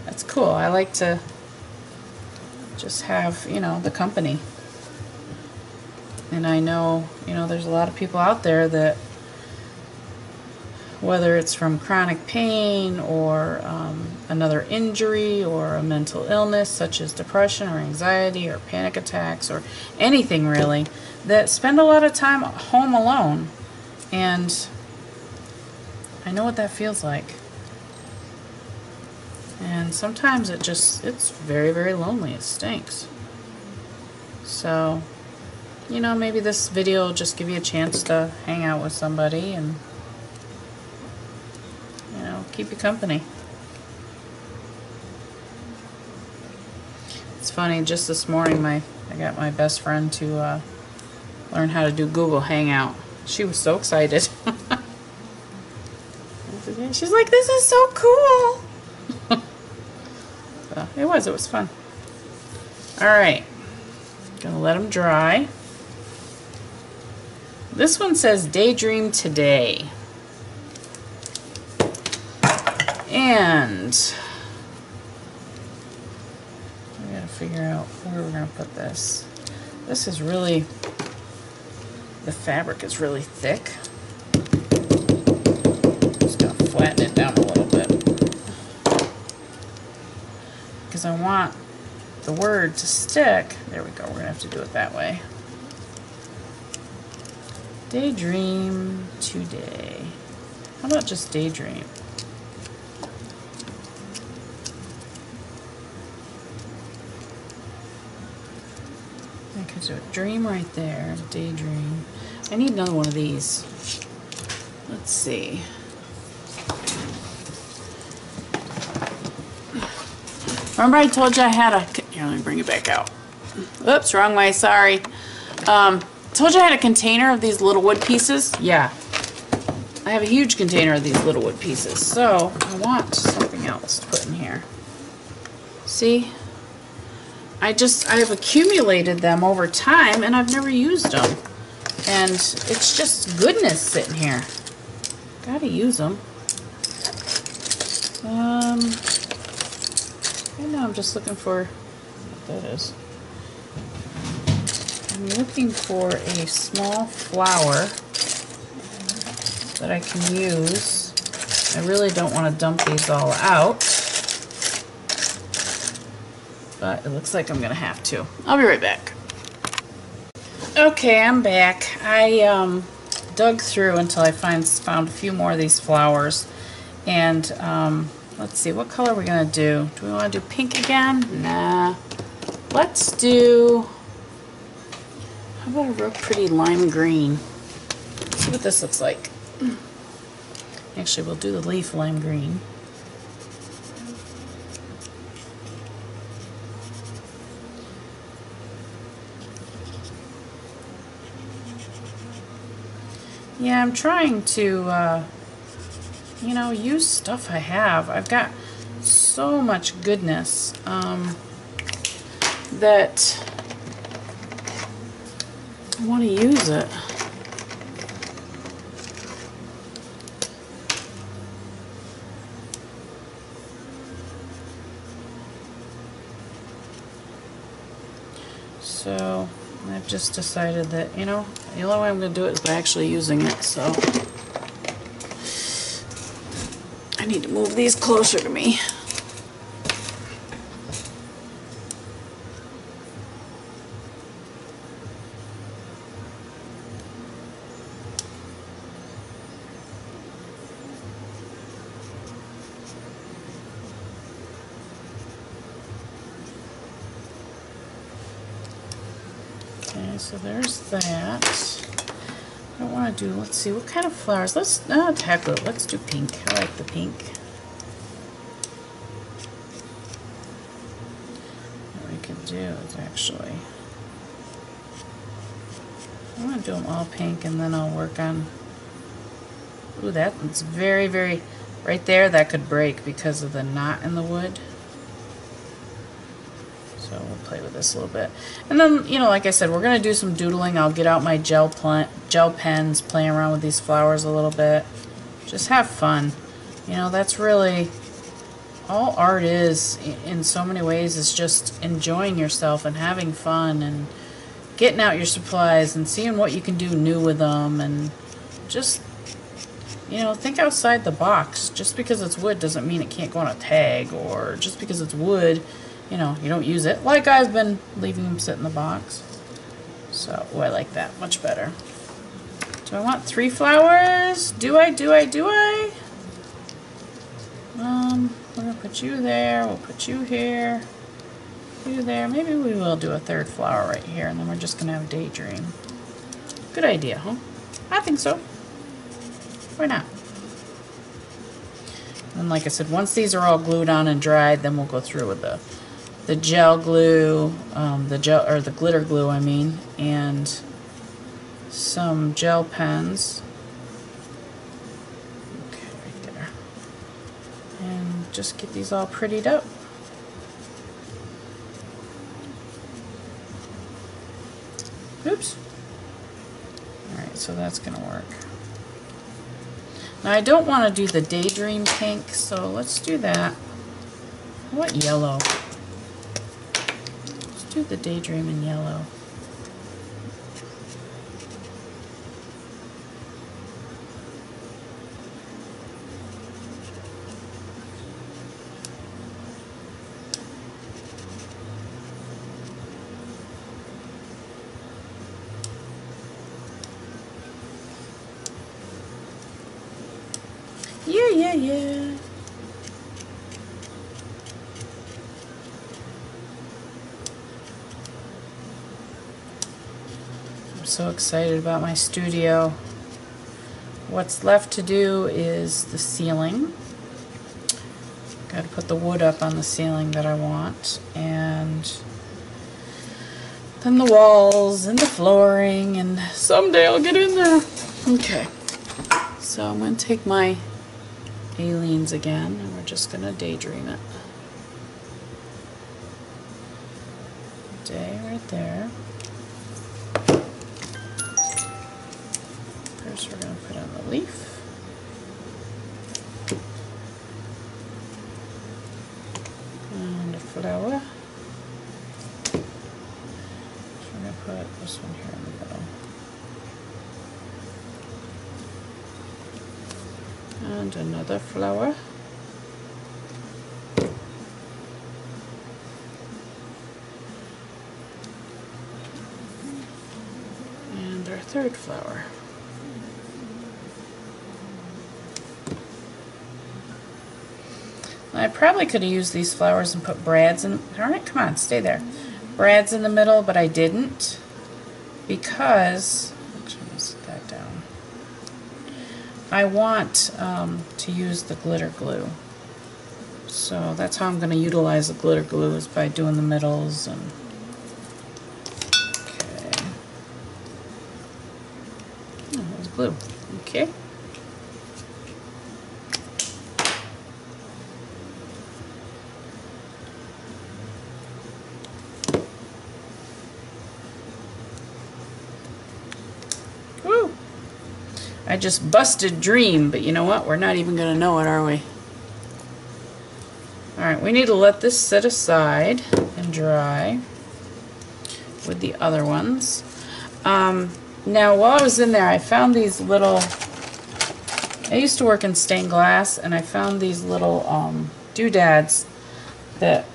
that's cool. I like to just have, you know, the company. And I know, you know, there's a lot of people out there that, whether it's from chronic pain or um, another injury or a mental illness such as depression or anxiety or panic attacks or anything really, that spend a lot of time home alone. And I know what that feels like. And sometimes it just, it's very, very lonely. It stinks. So, you know, maybe this video will just give you a chance to hang out with somebody and, you know, keep you company. It's funny, just this morning, my I got my best friend to uh, learn how to do Google Hangout. She was so excited. <laughs> She's like, this is so cool. <laughs> so it was, it was fun. All right, gonna let them dry. This one says Daydream Today. And we gotta figure out where we're gonna put this. This is really the fabric is really thick. Just gonna flatten Because I want the word to stick. There we go, we're gonna have to do it that way. Daydream today. How about just daydream? Do a dream right there, daydream. I need another one of these. Let's see. Remember I told you I had a, here, let me bring it back out. Oops, wrong way, sorry. Um, told you I had a container of these little wood pieces. Yeah. I have a huge container of these little wood pieces. So, I want something else to put in here. See? I just, I've accumulated them over time and I've never used them. And it's just goodness sitting here. Gotta use them. Um, right now I'm just looking for what that is. I'm looking for a small flower that I can use. I really don't want to dump these all out. But it looks like I'm going to have to. I'll be right back. Okay, I'm back. I um, dug through until I find, found a few more of these flowers. And um, let's see, what color are we going to do? Do we want to do pink again? Nah. Let's do, how about a real pretty lime green? Let's see what this looks like. Actually, we'll do the leaf lime green. Yeah, I'm trying to, uh, you know, use stuff I have. I've got so much goodness um, that I want to use it. So I've just decided that, you know, the only way I'm going to do it is by actually using it, so I need to move these closer to me. Okay, so there's that. Do, let's see, what kind of flowers? Let's, oh, it, let's do pink. I like the pink. What we could do is actually, I'm going to do them all pink and then I'll work on, ooh, that's very, very, right there, that could break because of the knot in the wood. We'll play with this a little bit. And then, you know, like I said, we're going to do some doodling. I'll get out my gel, gel pens, playing around with these flowers a little bit. Just have fun. You know, that's really all art is in so many ways is just enjoying yourself and having fun and getting out your supplies and seeing what you can do new with them and just you know think outside the box just because it's wood doesn't mean it can't go on a tag or just because it's wood you know, you don't use it. Like I've been leaving them sit in the box. So, oh, I like that much better. Do I want three flowers? Do I, do I, do I? Um, we're going to put you there. We'll put you here. You there. Maybe we will do a third flower right here, and then we're just going to have daydream. Good idea, huh? I think so. Why not? And like I said, once these are all glued on and dried, then we'll go through with the the gel glue, um, the gel or the glitter glue, I mean, and some gel pens. Okay, right there. And just get these all prettied up. Oops. Alright, so that's going to work. Now I don't want to do the daydream pink, so let's do that. What yellow? Do the Daydream in yellow. Yeah, yeah, yeah. I'm so excited about my studio. What's left to do is the ceiling. Got to put the wood up on the ceiling that I want and then the walls and the flooring and someday I'll get in there. Okay. So I'm going to take my Aleene's again and we're just going to daydream it. Day right there. Leaf. And a flower. So we're going to put this one here in the middle. And another flower. And our third flower. I probably could have used these flowers and put brads in. Alright, come on, stay there. Brads in the middle, but I didn't because. That down. I want um, to use the glitter glue. So that's how I'm going to utilize the glitter glue is by doing the middles and. Okay. Oh, glue. Okay. Woo! I just busted dream, but you know what? We're not even going to know it, are we? Alright, we need to let this sit aside and dry with the other ones. Um, now, while I was in there, I found these little... I used to work in stained glass, and I found these little um, doodads that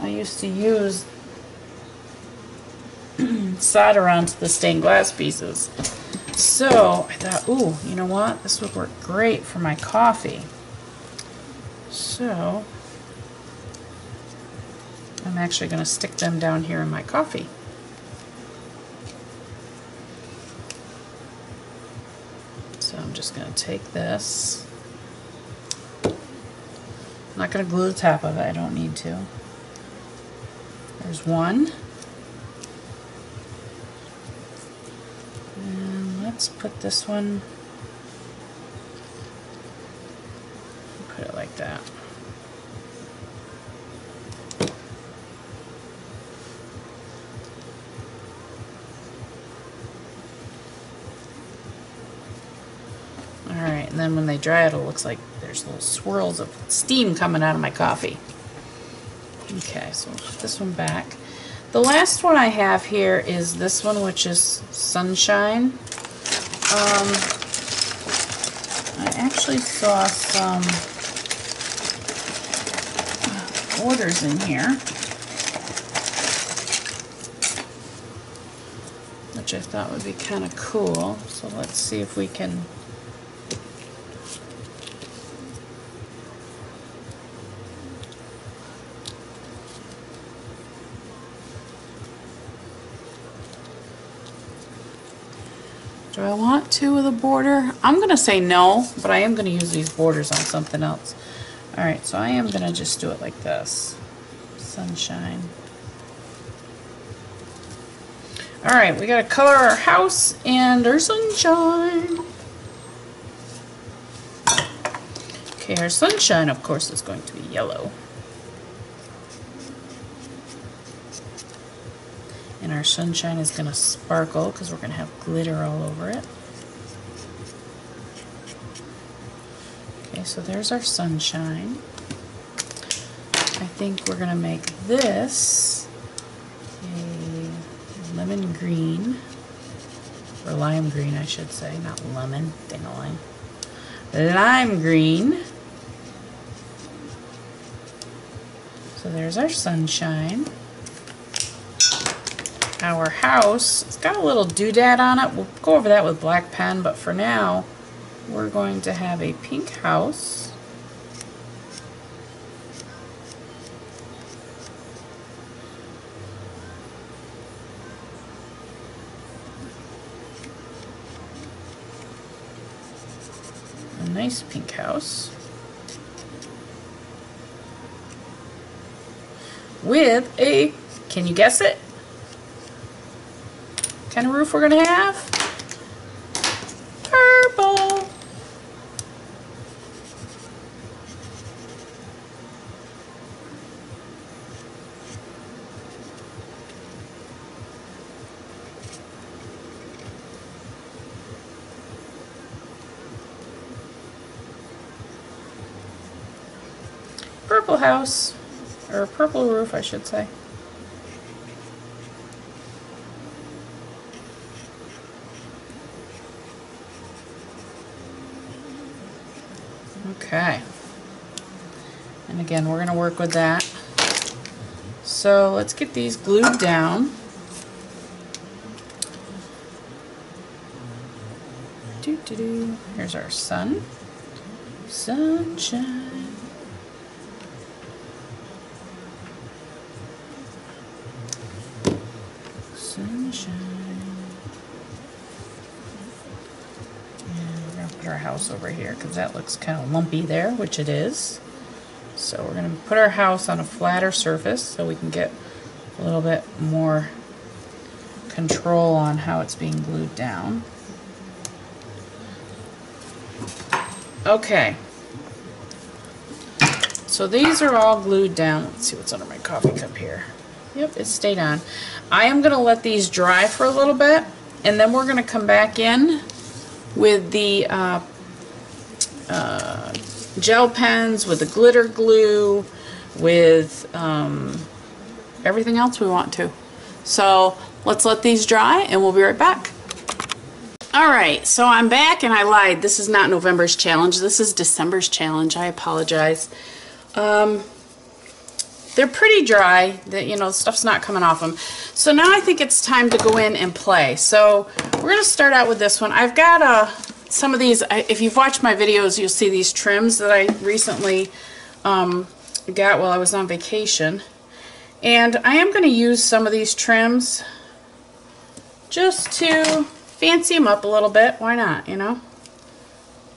I used to use <clears throat> solder onto the stained glass pieces. So I thought, ooh, you know what? This would work great for my coffee. So I'm actually going to stick them down here in my coffee. So I'm just going to take this. I'm not going to glue the top of it. I don't need to. There's one. Let's put this one, put it like that. Alright, and then when they dry it, it looks like there's little swirls of steam coming out of my coffee. Okay, so we'll put this one back. The last one I have here is this one, which is Sunshine. Um, I actually saw some orders in here, which I thought would be kind of cool. So let's see if we can border? I'm going to say no, but I am going to use these borders on something else. Alright, so I am going to just do it like this. Sunshine. Alright, we got to color our house and our sunshine. Okay, our sunshine, of course, is going to be yellow. And our sunshine is going to sparkle because we're going to have glitter all over it. Okay, so there's our sunshine. I think we're going to make this a lemon green, or lime green I should say, not lemon, dang lime. Lime green. So there's our sunshine our house. It's got a little doodad on it. We'll go over that with black pen, but for now, we're going to have a pink house. A nice pink house. With a, can you guess it? What kind of roof we're going to have? House, or purple roof I should say. Okay. And again, we're going to work with that. So let's get these glued down. Doo -doo -doo. Here's our sun. Sunshine. Sunshine. Over here because that looks kind of lumpy there, which it is. So we're going to put our house on a flatter surface so we can get a little bit more control on how it's being glued down. Okay. So these are all glued down. Let's see what's under my coffee cup here. Yep, it stayed on. I am going to let these dry for a little bit, and then we're going to come back in with the uh, gel pens, with the glitter glue, with um, everything else we want to. So let's let these dry, and we'll be right back. Alright, so I'm back and I lied. This is not November's challenge. This is December's challenge. I apologize. Um, they're pretty dry. The, you know, stuff's not coming off them. So now I think it's time to go in and play. So we're going to start out with this one. I've got uh, some of these. If you've watched my videos, you'll see these trims that I recently um, got while I was on vacation. And I am going to use some of these trims just to fancy them up a little bit. Why not, you know?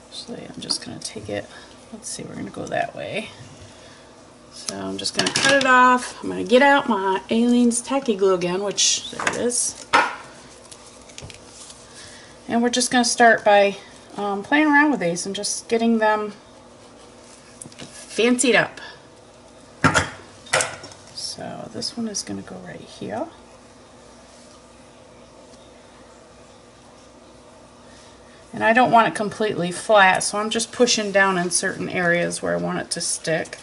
Actually, I'm just going to take it. Let's see, we're going to go that way. So I'm just going to cut it off. I'm going to get out my Aleene's Tacky Glue again, which, there it is. And we're just going to start by um, playing around with these and just getting them fancied up. So this one is going to go right here. And I don't want it completely flat, so I'm just pushing down in certain areas where I want it to stick.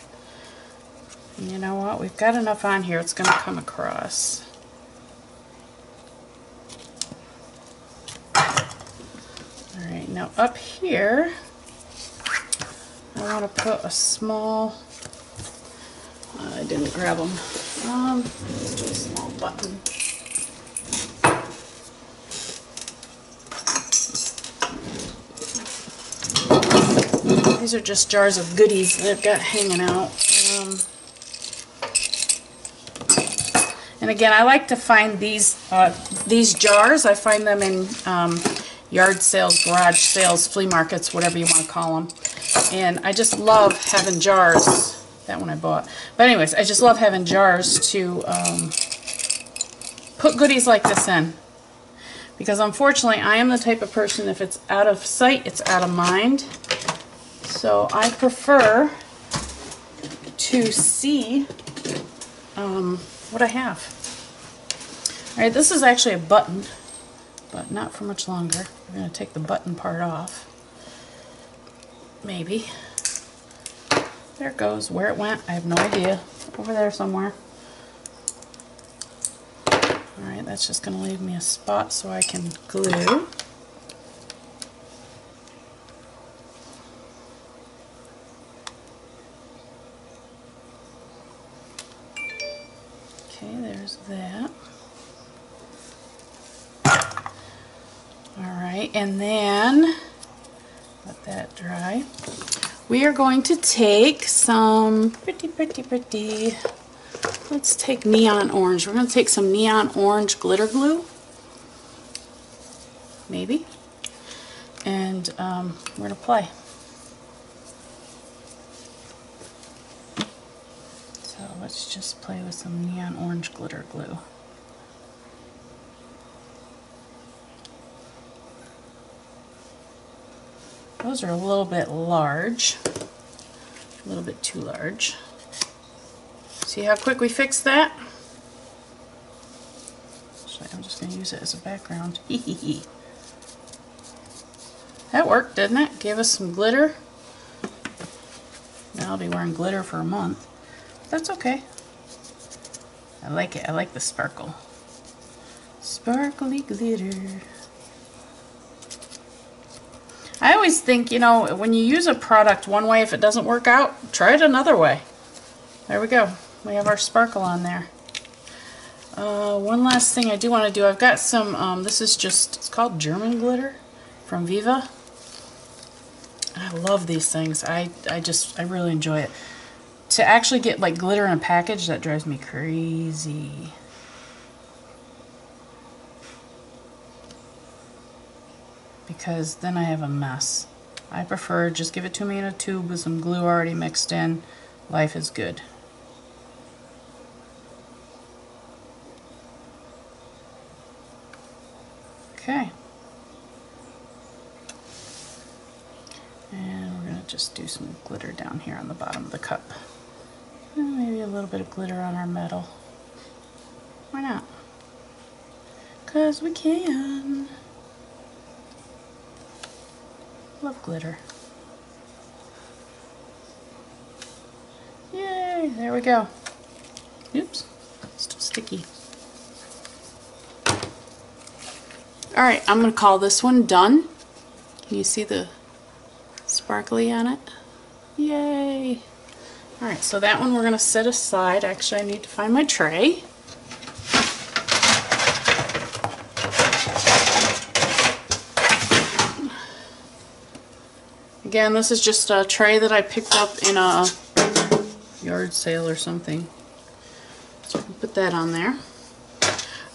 And you know what? We've got enough on here, it's going to come across. Alright, now up here, I want to put a small, I didn't grab them, um, a small button. These are just jars of goodies that I've got hanging out. Um, and again, I like to find these uh, these jars. I find them in um, yard sales, garage sales, flea markets, whatever you want to call them. And I just love having jars. That one I bought. But anyways, I just love having jars to um, put goodies like this in. Because unfortunately, I am the type of person, if it's out of sight, it's out of mind. So I prefer to see um, what I have. Alright, this is actually a button, but not for much longer. I'm going to take the button part off. Maybe. There it goes. Where it went, I have no idea. Over there somewhere. Alright, that's just going to leave me a spot so I can glue. Okay, there's that. right, and then let that dry. We are going to take some pretty, pretty, pretty, let's take neon orange. We're going to take some neon orange glitter glue, maybe, and um, we're going to play. So let's just play with some neon orange glitter glue. Those are a little bit large, a little bit too large. See how quick we fixed that? So I'm just going to use it as a background. <laughs> that worked, didn't it? Gave us some glitter. Now I'll be wearing glitter for a month. That's okay. I like it. I like the sparkle. Sparkly glitter. I always think, you know, when you use a product one way, if it doesn't work out, try it another way. There we go. We have our sparkle on there. Uh, one last thing I do want to do, I've got some, um, this is just, it's called German glitter from Viva. I love these things. I, I just, I really enjoy it. To actually get like glitter in a package, that drives me crazy. Because then I have a mess. I prefer just give it to me in a tube with some glue already mixed in. Life is good. Okay. And we're going to just do some glitter down here on the bottom of the cup. And maybe a little bit of glitter on our metal. Why not? Because we can. Love glitter. Yay, there we go. Oops, still sticky. Alright, I'm going to call this one done. Can you see the sparkly on it? Yay! Alright, so that one we're going to set aside. Actually, I need to find my tray. Again, this is just a tray that I picked up in a yard sale or something. So put that on there.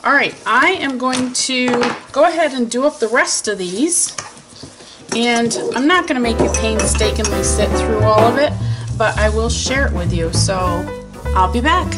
Alright, I am going to go ahead and do up the rest of these. And I'm not going to make you painstakingly sit through all of it, but I will share it with you. So I'll be back.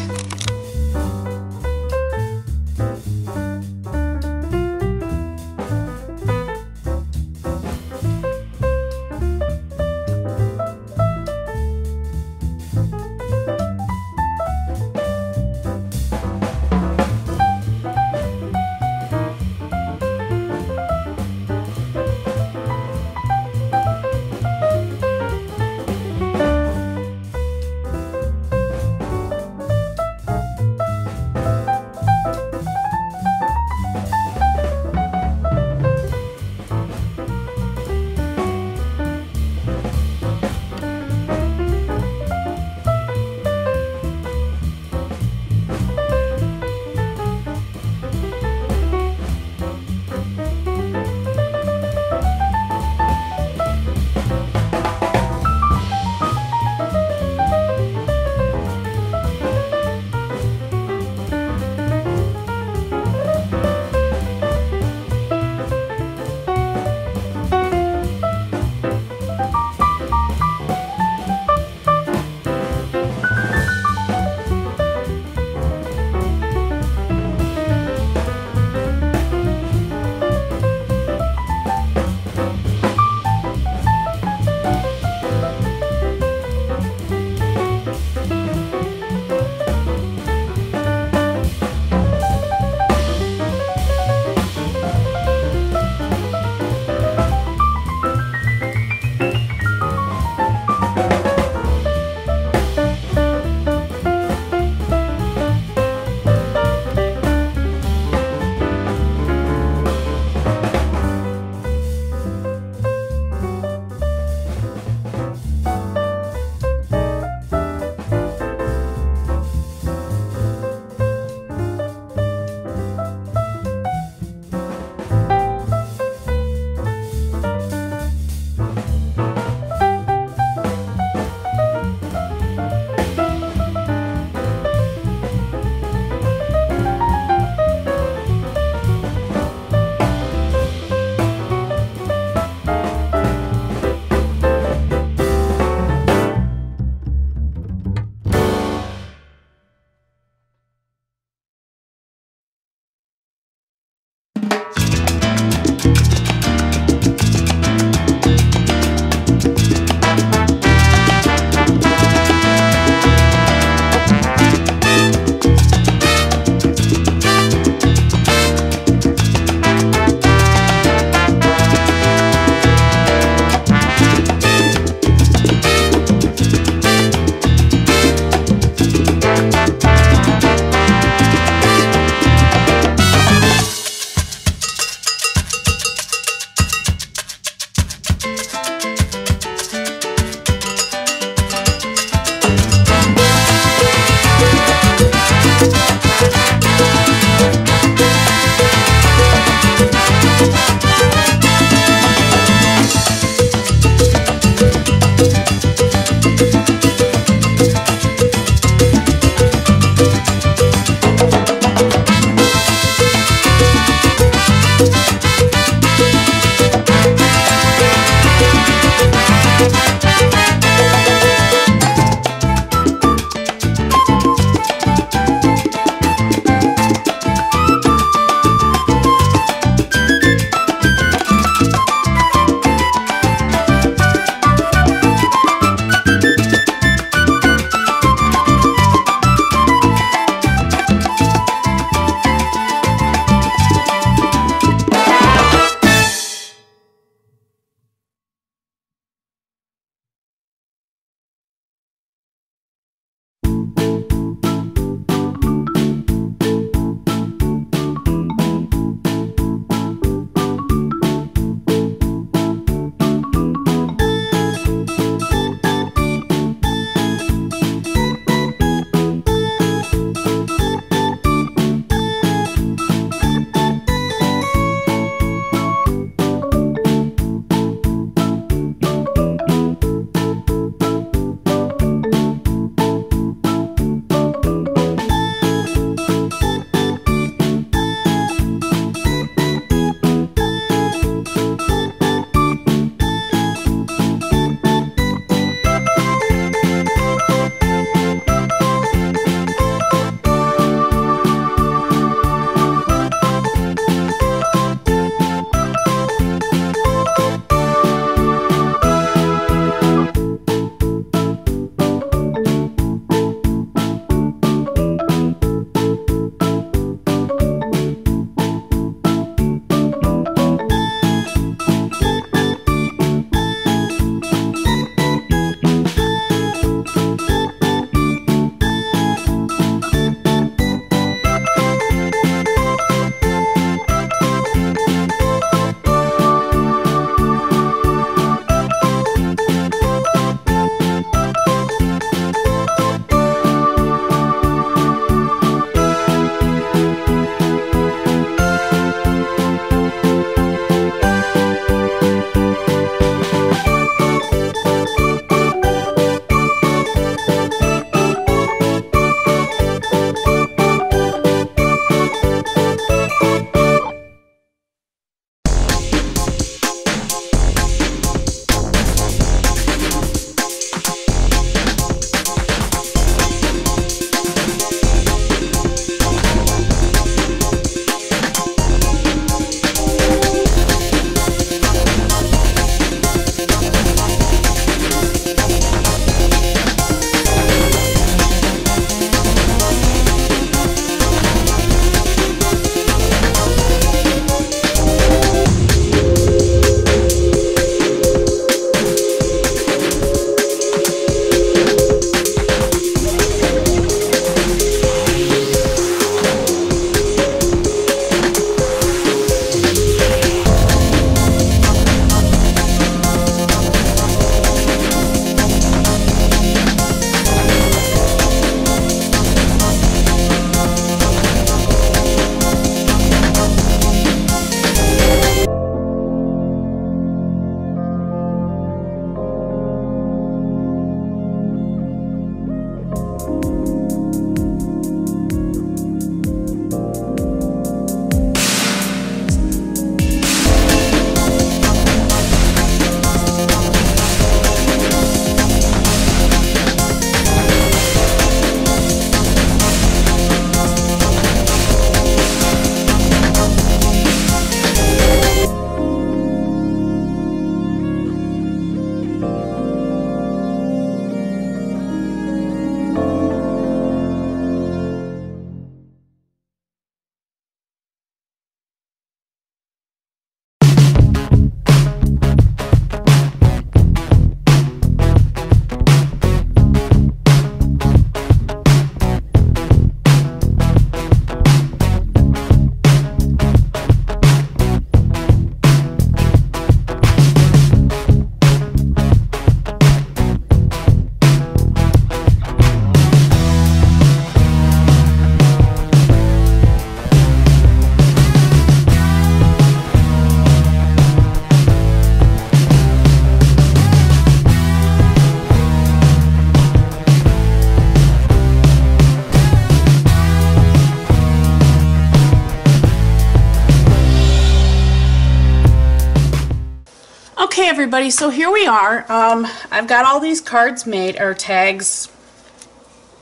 Everybody, so here we are. Um, I've got all these cards made, or tags.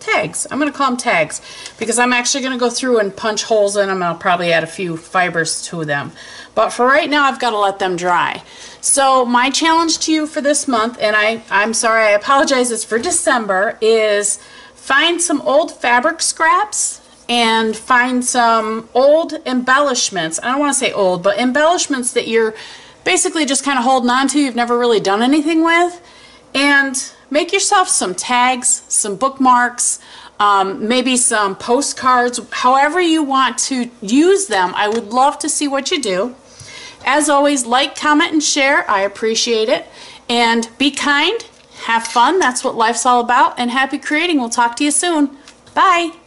Tags. I'm going to call them tags because I'm actually going to go through and punch holes in them. I'll probably add a few fibers to them. But for right now, I've got to let them dry. So my challenge to you for this month, and I, I'm sorry, I apologize, it's for December, is find some old fabric scraps and find some old embellishments. I don't want to say old, but embellishments that you're basically just kind of holding on to, you've never really done anything with. And make yourself some tags, some bookmarks, um, maybe some postcards, however you want to use them. I would love to see what you do. As always, like, comment, and share. I appreciate it. And be kind, have fun. That's what life's all about. And happy creating. We'll talk to you soon. Bye.